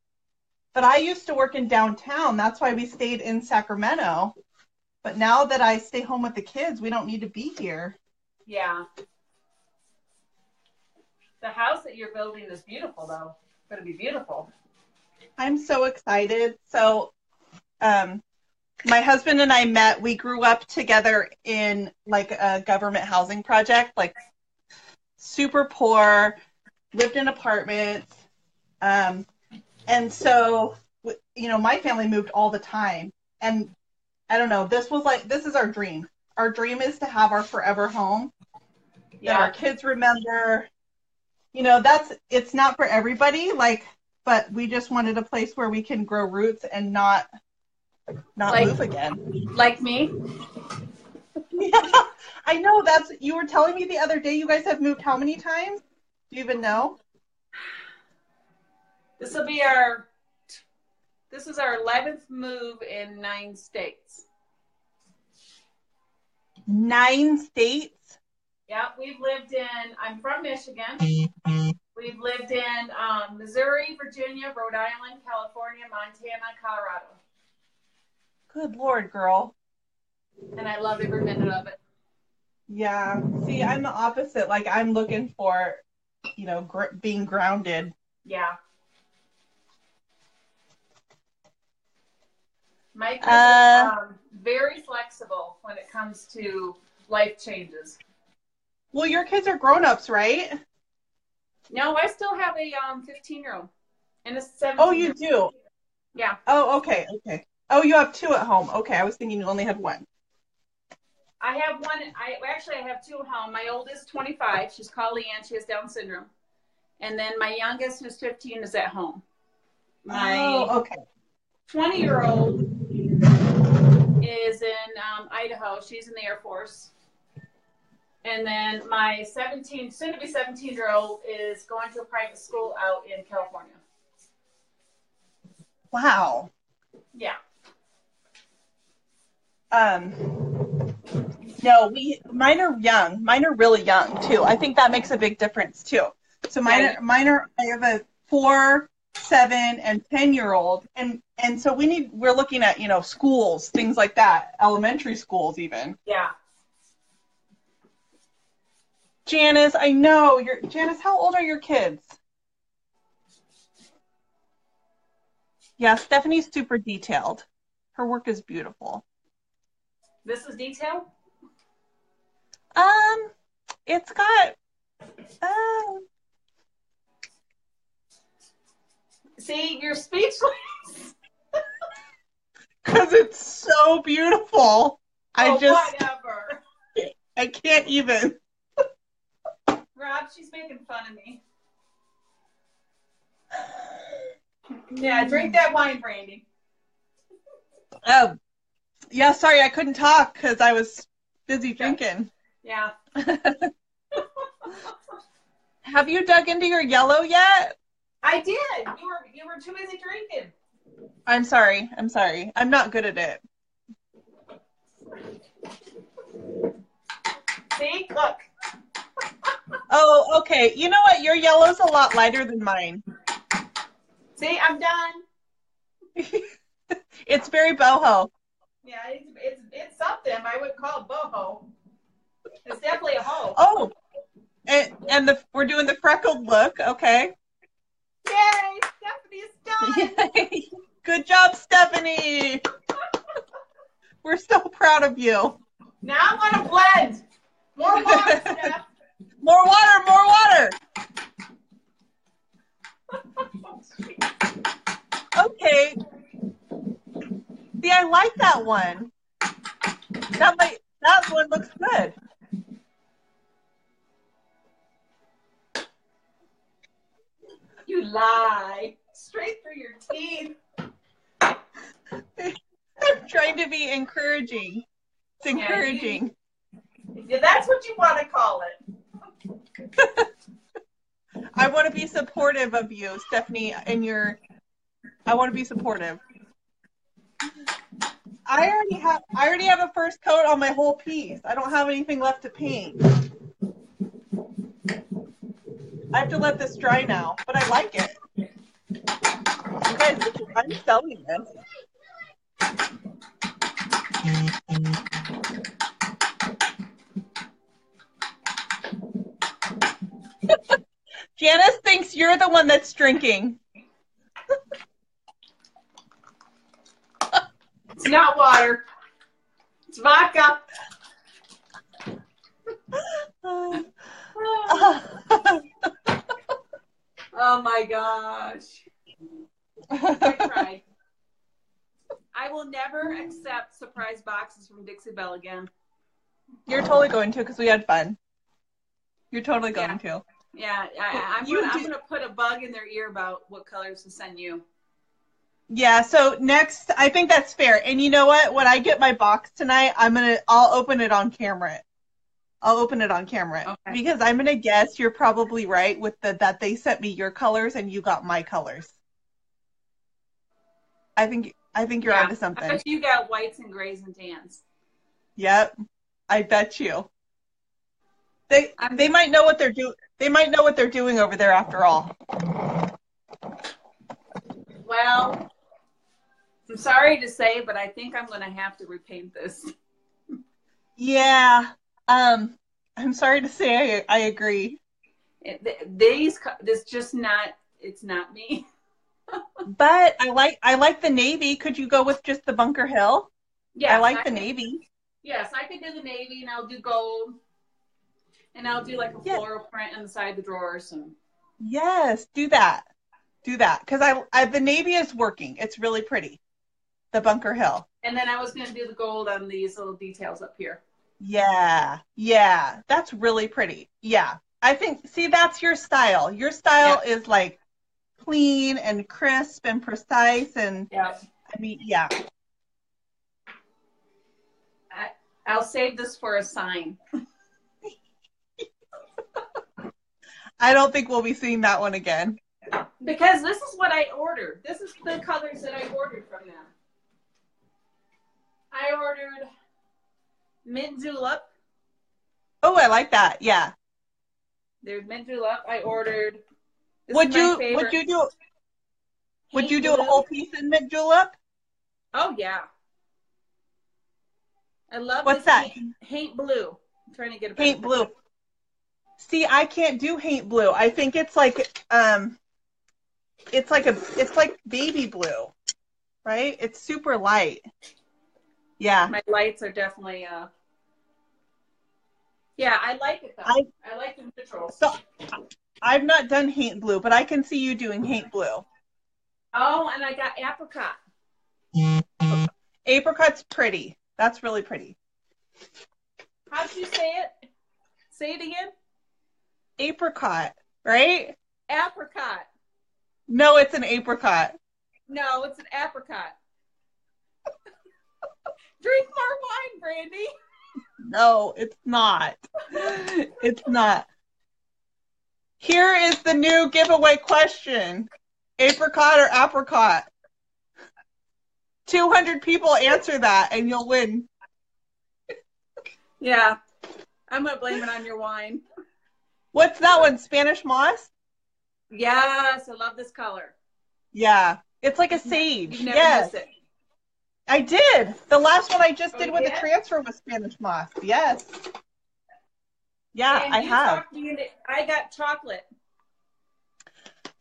But I used to work in downtown. That's why we stayed in Sacramento. But now that I stay home with the kids, we don't need to be here. Yeah. The house that you're building is beautiful, though. It's going to be beautiful. I'm so excited. So, um, my husband and I met. We grew up together in like a government housing project, like super poor, lived in apartments. Um, and so, you know, my family moved all the time. And I don't know, this was like, this is our dream. Our dream is to have our forever home that our kids remember. You know, that's it's not for everybody, like, but we just wanted a place where we can grow roots and not not Like- move again. Like me? Yeah, I know that's you were telling me the other day you guys have moved how many times? Do you even know? This will be our, this is our 11th move in nine states. Nine states. Yeah, we've lived in, I'm from Michigan. We've lived in um, Missouri, Virginia, Rhode Island, California, Montana, Colorado. Good lord, girl. And I love every minute of it. Yeah. See, I'm the opposite. Like I'm looking for, you know, gr- being grounded. Yeah. Mike is Uh, um, very flexible when it comes to life changes. Well, your kids are grown-ups, right? No, I still have a um 15 year old and a 17. Oh, you do. Yeah, Oh, okay, okay. Oh, you have two at home. Okay, I was thinking you only had one. I have one. I actually I have two at home. My oldest 25. She's called Leanne. She has Down syndrome. And then my youngest, who's 15, is at home. My Oh, okay. 20 year old is in um, Idaho. She's in the Air Force. And then my 17, soon to be 17 year old is going to a private school out in California. Wow. Yeah. Um, no, we mine are young. Mine are really young too. I think that makes a big difference too. So mine are mine are. I have a four, seven, and ten year old, and and so we need. We're looking at you know schools, things like that, elementary schools even. Yeah. Janice, I know you're Janice. How old are your kids? Yeah, Stephanie's super detailed. Her work is beautiful. This is detail. Um, it's got um. See, you're speechless. Because it's so beautiful. I oh, just, whatever. I can't even. Rob, she's making fun of me. Yeah, drink that wine, Brandy. Oh, yeah. Sorry, I couldn't talk because I was busy drinking. Yeah. Have you dug into your yellow yet? I did. You were you were too busy drinking. I'm sorry. I'm sorry. I'm not good at it. See, look. Oh, okay. You know what? Your yellow's a lot lighter than mine. See, I'm done. it's very boho. Yeah, it's it's it's something. I would call it boho. It's definitely a hoe. Oh, and, and the we're doing the freckled look. Okay. Yay! Stephanie's done. Good job, Stephanie. We're so proud of you. Now I want to blend. More water, Steph. More water, more water. Okay. See, I like that one. That might that one looks good. You lie. Straight through your teeth. I'm trying to be encouraging. It's encouraging. Yeah, that's what you want to call it. I want to be supportive of you, Stephanie, and your. I want to be supportive. I already have. I already have a first coat on my whole piece. I don't have anything left to paint. I have to let this dry now, but I like it. You guys, I'm selling this. Janice thinks you're the one that's drinking. It's not water. It's vodka. Oh my gosh. I tried. I will never accept surprise boxes from Dixie Belle again. You're totally going to because we had fun. You're totally going to. Yeah, I, gonna, I'm gonna put a bug in their ear about what colors to send you. Yeah, so next, I think that's fair. And you know what? When I get my box tonight, I'm gonna, I'll open it on camera. I'll open it on camera Okay. because I'm gonna guess you're probably right with the that they sent me your colors and you got my colors. I think I think you're Yeah, onto I something. bet you got whites and grays and tans. Yep, I bet you. They I'm- they might know what they're doing. They might know what they're doing over there after all. Well, I'm sorry to say, but I think I'm gonna have to repaint this. Yeah. Um, I'm sorry to say I I agree. It, th- these, this just not. It's not me. But I like I like the navy. Could you go with just the Bunker Hill? Yeah, I like the navy. Yes, I could do the navy, and I'll do gold, and I'll do like a floral print inside the drawers, and Yes, do that. Do that because I, I the navy is working. It's really pretty. The Bunker Hill. and then I was gonna do the gold on these little details up here. Yeah. Yeah. That's really pretty. Yeah. I think see that's your style. Your style is like clean and crisp and precise and Yeah, I mean yeah. I, I'll save this for a sign. I don't think we'll be seeing that one again. Because this is what I ordered. This is the colors that I ordered from them. I ordered mint julep. Oh, I like that. Yeah. There's mint julep. I ordered. would you would you do would you do a whole piece in mint julep? Oh yeah. I love What's that? Haint, Haint blue. I'm trying to get a Haint blue. See, I can't do Haint blue. I think it's like um it's like a it's like baby blue. Right? It's super light. Yeah. My lights are definitely uh. Yeah, I like it though. I- I, like the neutrals. So I've not done Haint blue, but I can see you doing Haint blue. oh, and I got apricot. Apricot's pretty. That's really pretty. How'd you say it? Say it again. Apricot, right? Apricot. No, it's an apricot. No, it's an apricot. Drink more wine, Brandy. No, it's not. It's not. Here is the new giveaway question apricot or apricot? 200 people answer that and you'll win. Yeah. I'm going to blame it on your wine. What's that one? Spanish moss? Yes, I love this color. Yeah. It's like a sage. You never yes. miss it. I did. The last one I just Oh, did with did? the transfer was Spanish moss. Yes. Yeah, And I you have. talked I got chocolate.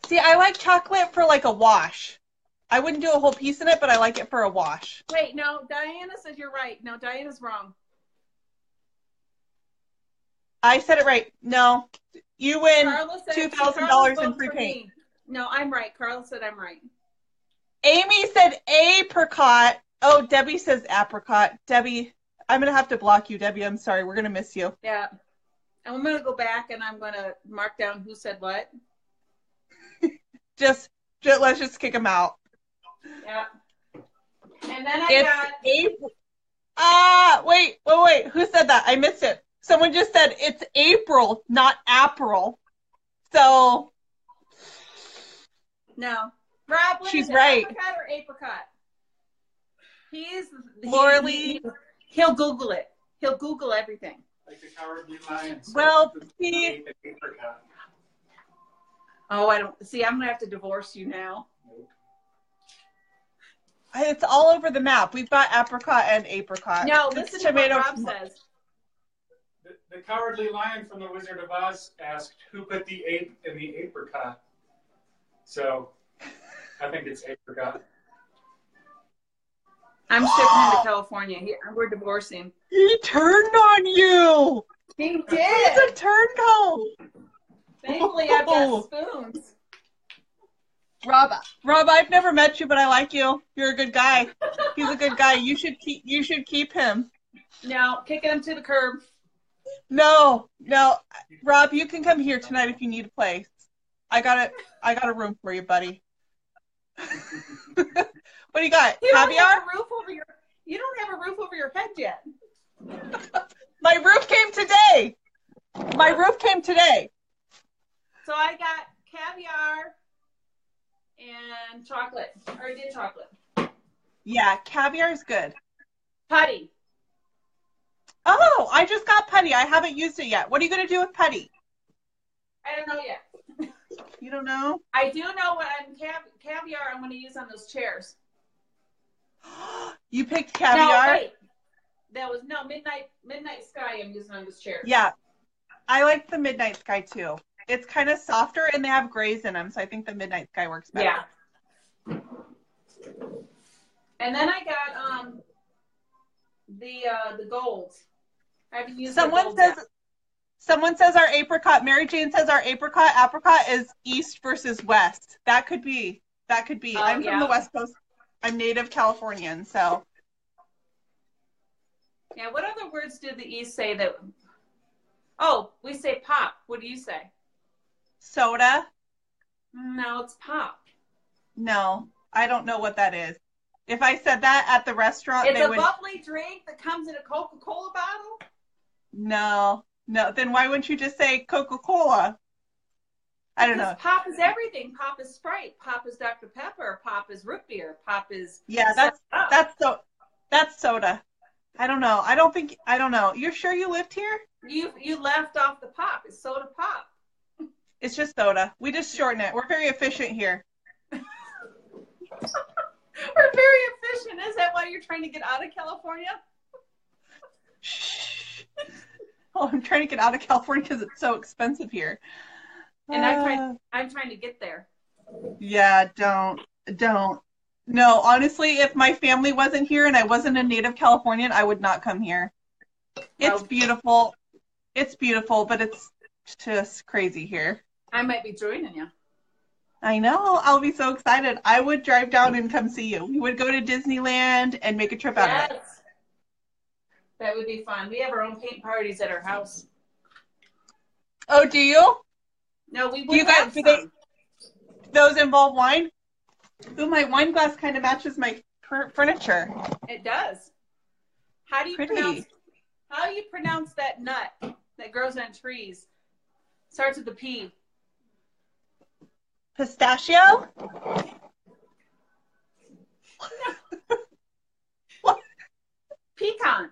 See, I like chocolate for like a wash. I wouldn't do a whole piece in it, but I like it for a wash. Wait, no, Diana says you're right. No, Diana's wrong. I said it right. No, you win $2,000 in free paint. No, I'm right. Carla said I'm right. Amy said apricot. Oh, Debbie says apricot. Debbie, I'm gonna have to block you, Debbie. I'm sorry. We're gonna miss you. Yeah. And I'm going to go back and I'm going to mark down who said what. Just, just let's just kick them out. Yeah. And then I It's got April. Ah, wait, wait, wait. Who said that? I missed it. Someone just said it's April, not April. So no. Rob, She's right. Apricot or apricot? He's he- Laura he- Lee. He'll Google it. He'll Google everything. Like the cowardly lion. Well, the- see- the apricot. Oh, I don't see. I'm gonna have to divorce you now. Nope. it's all over the map. We've got apricot and apricot. No, It's listen to what Rob says. The, the cowardly lion from the Wizard of Oz asked who put the ape in the apricot. So I think it's apricot. I'm shipping him to California. He, we're divorcing. He turned on you. He He's did. a turncoat. Thankfully, I've got oh. spoons. Rob, Rob, I've never met you, but I like you. You're a good guy. He's a good guy. You should keep. You should keep him. No, kicking him to the curb. No, no, Rob, you can come here tonight if you need a place. I got it. I got a room for you, buddy. what do you got? You don't Caviar? have a roof over your. You don't have a roof over your head yet. My roof came today. My roof came today. So I got caviar and chocolate. Or I did chocolate. Yeah, caviar is good. Putty. Oh, I just got putty. I haven't used it yet. What are you gonna do with putty? I don't know yet. You don't know? I do know what I'm cav- caviar I'm going to use on those chairs. You picked No, caviar? wait. That was no midnight midnight sky. I'm using on this chair. Yeah. I like the midnight sky too. It's kind of softer and they have grays in them, so I think the midnight sky works better. Yeah. And then I got um the uh the golds. I haven't used Someone says yet. someone says our apricot Mary Jane says our apricot apricot is east versus west. That could be. That could be. Oh, I'm from the West Coast. I'm native Californian, so Yeah, what other words did the East say that Oh, we say pop. What do you say? soda. No, it's pop. No, I don't know what that is. If I said that at the restaurant, It's they a would bubbly drink that comes in a Coca-Cola bottle. no, no. Then why wouldn't you just say Coca Cola? I don't know. Pop is everything. Pop is Sprite. Pop is Dr. Pepper. Pop is root beer. Pop is Yeah, that's Up. that's so that's soda. I don't know. I don't think I don't know. You're sure you lived here? you. You left off the pop. It's soda pop. It's just soda. We just shorten it. We're very efficient here. We're very efficient. Is that why you're trying to get out of California? Shh. Oh, I'm trying to get out of California because it's so expensive here. And I'm trying. Ah. I'm trying to get there. Yeah, don't don't. No, honestly, if my family wasn't here and I wasn't a native Californian, I would not come here. It's beautiful. It's beautiful, but it's just crazy here. I might be joining you. I know. I'll be so excited. I would drive down and come see you. We would go to Disneyland and make a trip out of it. Yes. That would be fun. We have our own paint parties at our house. Oh, do you? No, we would you guys- do they- Those involve wine? Ooh, my wine glass kind of matches my fur- furniture. It does. How do you Pretty. pronounce? How do you pronounce that nut that grows on trees? Starts with a P. Pistachio? Pecan.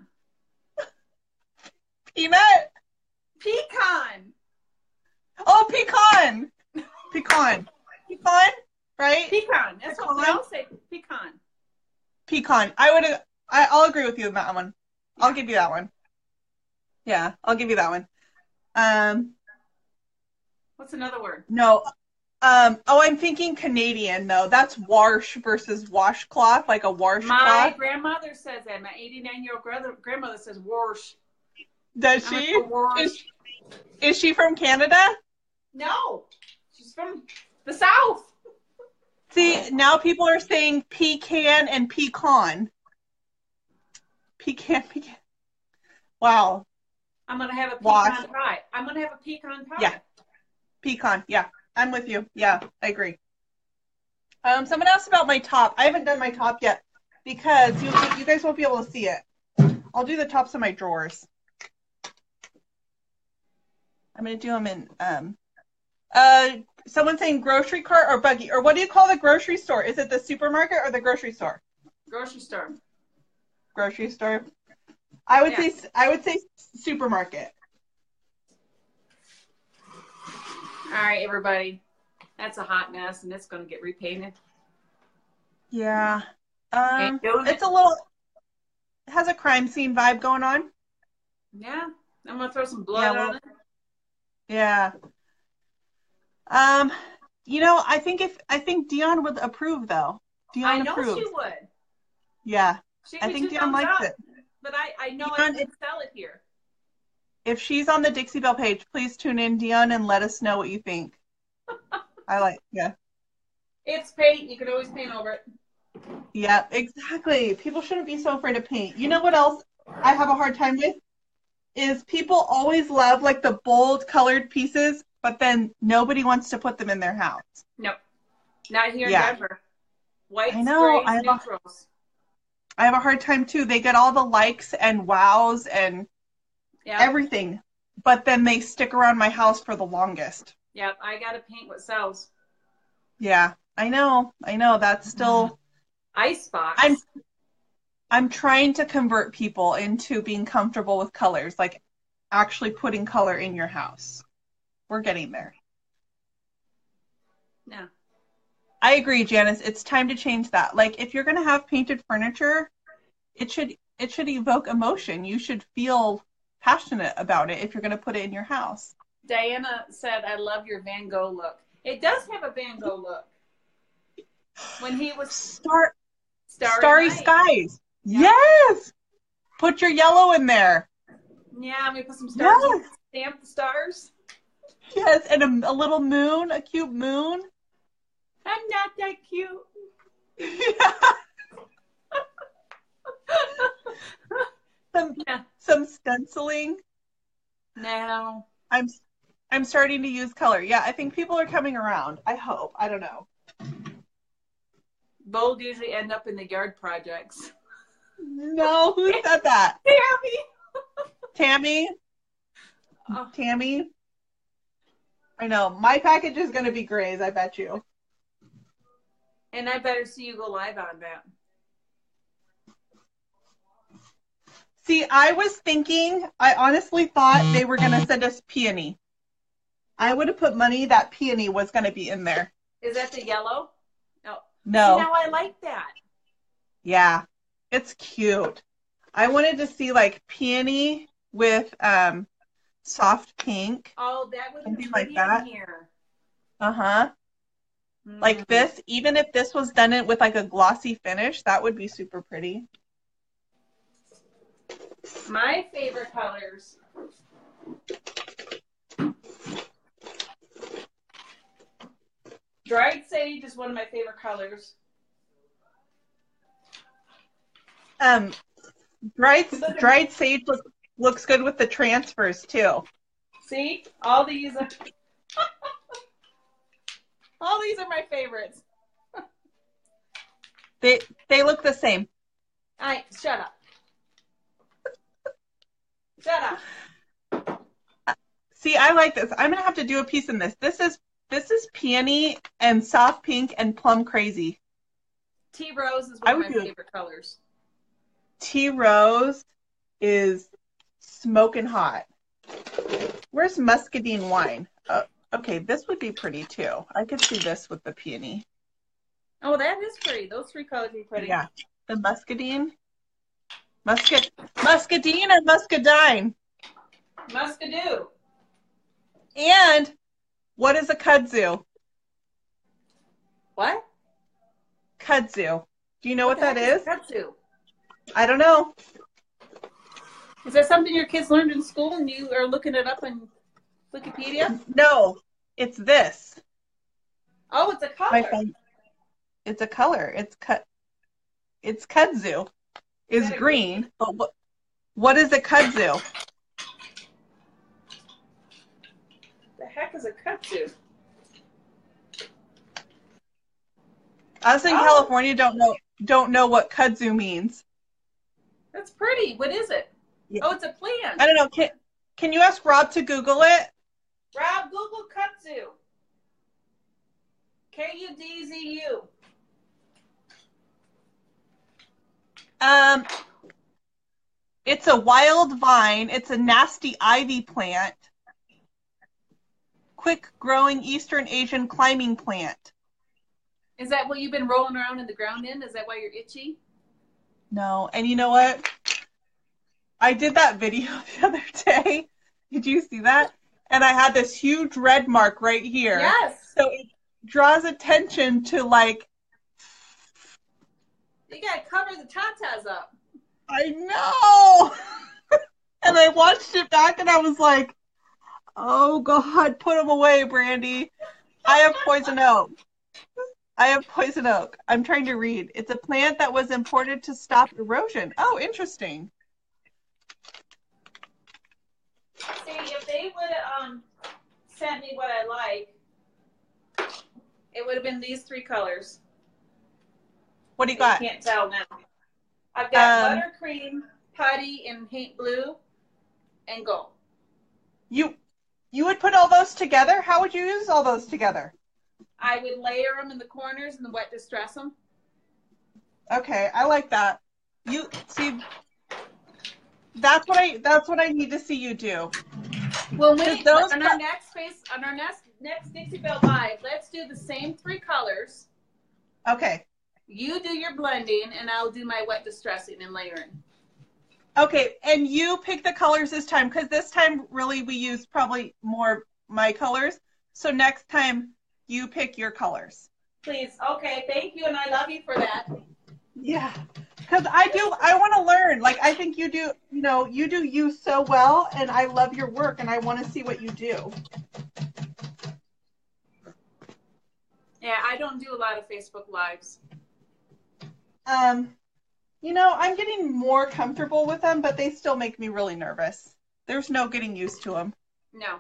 Peanut? Pecan. Oh, pecan. Pecan. Pecan, right? Pecan. That's what we Pecan? all say. Pecan. Pecan. I would. I, I'll agree with you on that one. I'll give you that one. Yeah, I'll give you that one. Um, What's another word? no. Um, oh, I'm thinking Canadian though. That's wash versus washcloth, like a washcloth. My washcloth. grandmother says that. My 89 year old grandmother, grandmother says wash. Does she? like, "Wash." Is, is she from Canada? No, she's from the south. See, now people are saying pecan and pecan. Pecan, pecan. Wow. I'm gonna have a pecan Wash. pie. I'm gonna have a pecan pie. Yeah. Pecan. Yeah, I'm with you. Yeah, I agree. Um, someone asked about my top. I haven't done my top yet because you you guys won't be able to see it. I'll do the tops of my drawers. I'm gonna do them in um. Uh, someone saying grocery cart or buggy or what do you call the grocery store? Is it the supermarket or the grocery store? Grocery store. Grocery store. I would Yeah. say I would say supermarket. All right, everybody. That's a hot mess, and it's gonna get repainted. Yeah. Um, it's a little it has a crime scene vibe going on. Yeah, I'm gonna throw some blood Yeah, on it. Yeah. Um, you know, I think if I think Dion would approve though. Dion I know approves. she would. Yeah. She I think Dion likes up, it. But I, I know I Dion, can sell it here. If she's on the Dixie Belle page, please tune in, Dion, and let us know what you think. I like yeah. It's paint. You can always paint over it. Yeah, exactly. People shouldn't be so afraid of paint. You know what else I have a hard time with? Is people always love like the bold colored pieces, but then nobody wants to put them in their house. Nope. Not here Yeah. in Denver. White I know, I have a- neutrals. I have a hard time too. They get all the likes and wows and Yeah. everything, but then they stick around my house for the longest. Yep. I gotta paint what sells. Yeah, I know. I know. That's still mm-hmm. Ice box. I'm I'm trying to convert people into being comfortable with colors, like actually putting color in your house. We're getting there. No. I agree, Janice. It's time to change that. Like if you're gonna have painted furniture, it should it should evoke emotion. You should feel passionate about it if you're gonna put it in your house. Diana said, "I love your Van Gogh look." It does have a Van Gogh look. When he was Star Starry, starry Night. skies. Yeah. Yes. Put your yellow in there. Yeah, we put some stars. Yes. Stamp the stars. Yes, and a, a little moon, a cute moon. I'm not that cute. some Yeah. some stenciling. No. I'm I'm starting to use color. Yeah, I think people are coming around. I hope. I don't know. Bold usually end up in the yard projects. No, who said that? Tammy. Tammy? Oh. Tammy? I know. My package is going to be grays, I bet you. And I better see you go live on that. See, I was thinking, I honestly thought they were going to send us peony. I would have put money that peony was going to be in there. Is that the yellow? No. No. See, now I like that. Yeah, it's cute. I wanted to see like peony with um soft pink. Oh, that would be like that. here. Uh huh. Like Mm. this, even if this was done it with like a glossy finish, that would be super pretty. My favorite colors. Dried sage is one of my favorite colors. Um, dried dried sage look, looks good with the transfers too. See, all these are all these are my favorites. They they look the same. I shut up. Shut up. See, I like this. I'm gonna have to do a piece in this. This is this is peony and soft pink and plum crazy. Tea rose is I one of my favorite colors. Tea rose is smoking hot. Where's muscadine wine? Uh, okay, this would be pretty too. I could see this with the peony. Oh, that is pretty. Those three colors are pretty. Yeah, the muscadine, muscat, muscadine or muscadine. Muscadoo. And what is a kudzu? What? Kudzu. Do you know what, the that is? Kudzu? I don't know. Is that something your kids learned in school and you are looking it up on Wikipedia? No, it's this. Oh, it's a color. Phone. It's a color. It's cut. It's kudzu. Is that a green, but what? What is a kudzu? The heck is a kudzu? Us in Oh. California don't know don't know what kudzu means. That's pretty. What is it? Yeah. Oh, it's a plant. I don't know. Can Can you ask Rob to Google it? Rob, Google kudzu. K U D Z U. Um, it's a wild vine. It's a nasty ivy plant. Quick growing Eastern Asian climbing plant. Is that what you've been rolling around in the ground in? Is that why you're itchy? No, and you know what? I did that video the other day. Did you see that? And I had this huge red mark right here. Yes. So it draws attention to like You gotta cover the tatas up. I know. and I watched it back and I was like, "Oh God, put them away, Brandy. I have poison oak. I have poison oak. I'm trying to read. It's a plant that was imported to stop erosion. Oh, interesting. See, if they would have um, sent me what I like, it would have been these three colors. What do you got? can't tell now. I've got Um, buttercream, putty, and Haint blue, and gold. You you would put all those together? How would you use all those together? I would layer them in the corners and wet distress them. Okay, I like that. You see that's what I that's what I need to see you do. Well, we Because those on our next space on our next next Dixie Belle Live, let's do the same three colors. Okay. You do your blending, and I'll do my wet distressing and layering. Okay, and you pick the colors this time because this time really we used probably more my colors. So next time you pick your colors. Please, okay, thank you, and I love you for that. Yeah. Because I do, I want to learn. Like, I think you do, you know, you do you so well, and I love your work, and I want to see what you do. Yeah, I don't do a lot of Facebook lives. Um, you know, I'm getting more comfortable with them, but they still make me really nervous. There's no getting used to them. No.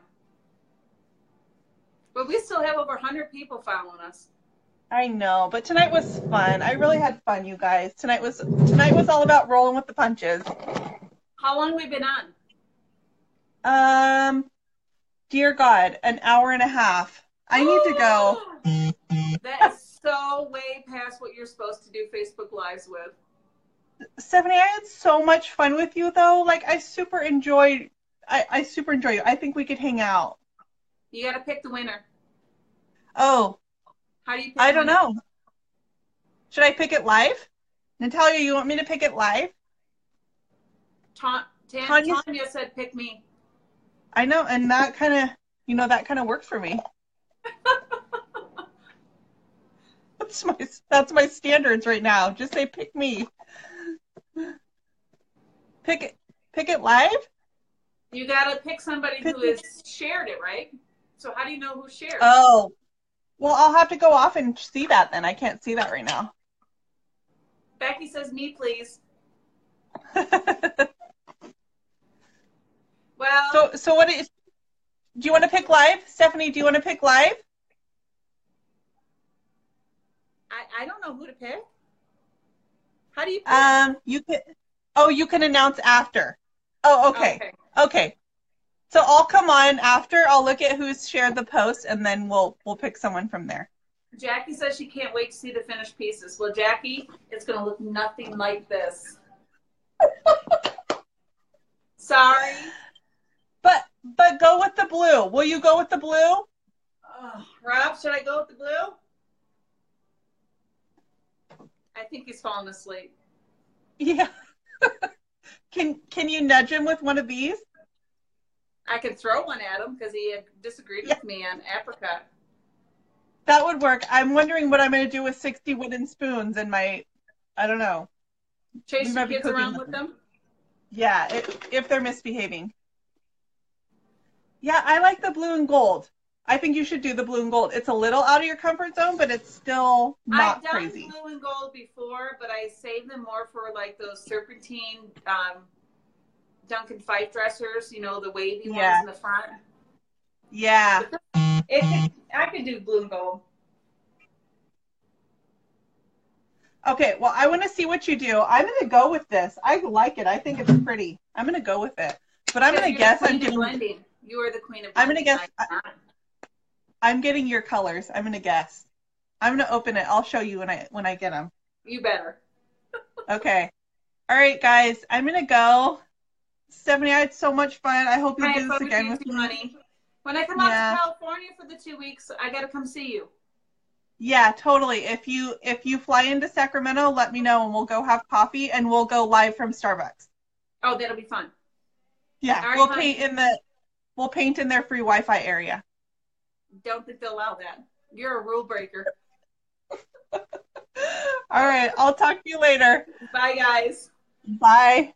But we still have over 100 people following us. I know, but tonight was fun. I really had fun, you guys. Tonight was tonight was all about rolling with the punches. How long we been on? Um, dear God, an hour and a half. I need to go. That is so way past what you're supposed to do Facebook Lives with. Stephanie, I had so much fun with you though. Like I super enjoyed I, I super enjoy you. I think we could hang out. You got to pick the winner. Oh, How do you pick I don't know. Should I pick it live? Natalia, you want me to pick it live? Ta- Tan- Tanya's- Tanya said pick me. I know, and that kind of, you know, that kind of worked for me. that's my that's my standards right now. Just say pick me. Pick it pick it live? You got to pick somebody who me. has shared it, right? So how do you know who shared? Oh. Well, I'll have to go off and see that then. I can't see that right now. Becky says me, please. Well, so so what is do you want to pick live? Stephanie, do you want to pick live? I, I don't know who to pick. How do you pick? Um you can Oh, you can announce after. Oh, okay. Okay. So I'll come on after. I'll look at who's shared the post and then we'll we'll pick someone from there. Jackie says she can't wait to see the finished pieces. Well, Jackie, it's going to look nothing like this. Sorry. But but go with the blue. Will you go with the blue? Oh, Rob, should I go with the blue? I think he's falling asleep. Yeah. can can you nudge him with one of these? I could throw one at him because he had disagreed with me on apricot. That would work. I'm wondering what I'm going to do with 60 wooden spoons and my I don't know. Chase your kids around them. with them. Yeah, if, if they're misbehaving. Yeah, I like the blue and gold. I think you should do the blue and gold. It's a little out of your comfort zone, but it's still not I've done crazy. blue and gold before, but I save them more for like those serpentine um, Duncan Phyfe dressers. You know, the wavy Yeah. ones in the front. Yeah. It could, I could do blue and gold. Okay, well, I want to see what you do. I'm going to go with this. I like it. I think it's pretty. I'm going to go with it. But I'm going to guess I'm getting blending. You are the queen of I'm gonna guess- I'm. I'm getting your colors. I'm going to guess. I'm going to open it. I'll show you when I when I get them. You better. Okay. All right, guys. I'm going to go. Stephanie, I had so much fun. I hope you I do this again with me. honey. When I come out to California for the two weeks, I gotta come see you. Yeah, totally. If you if you fly into Sacramento, let me know and we'll go have coffee and we'll go live from Starbucks. Oh, that'll be fun. Yeah, All right, we'll honey. paint in the we'll paint in their free Wi-Fi area. Don't think they'll allow that. You're a rule breaker. All right, I'll talk to you later. Bye, guys. Bye.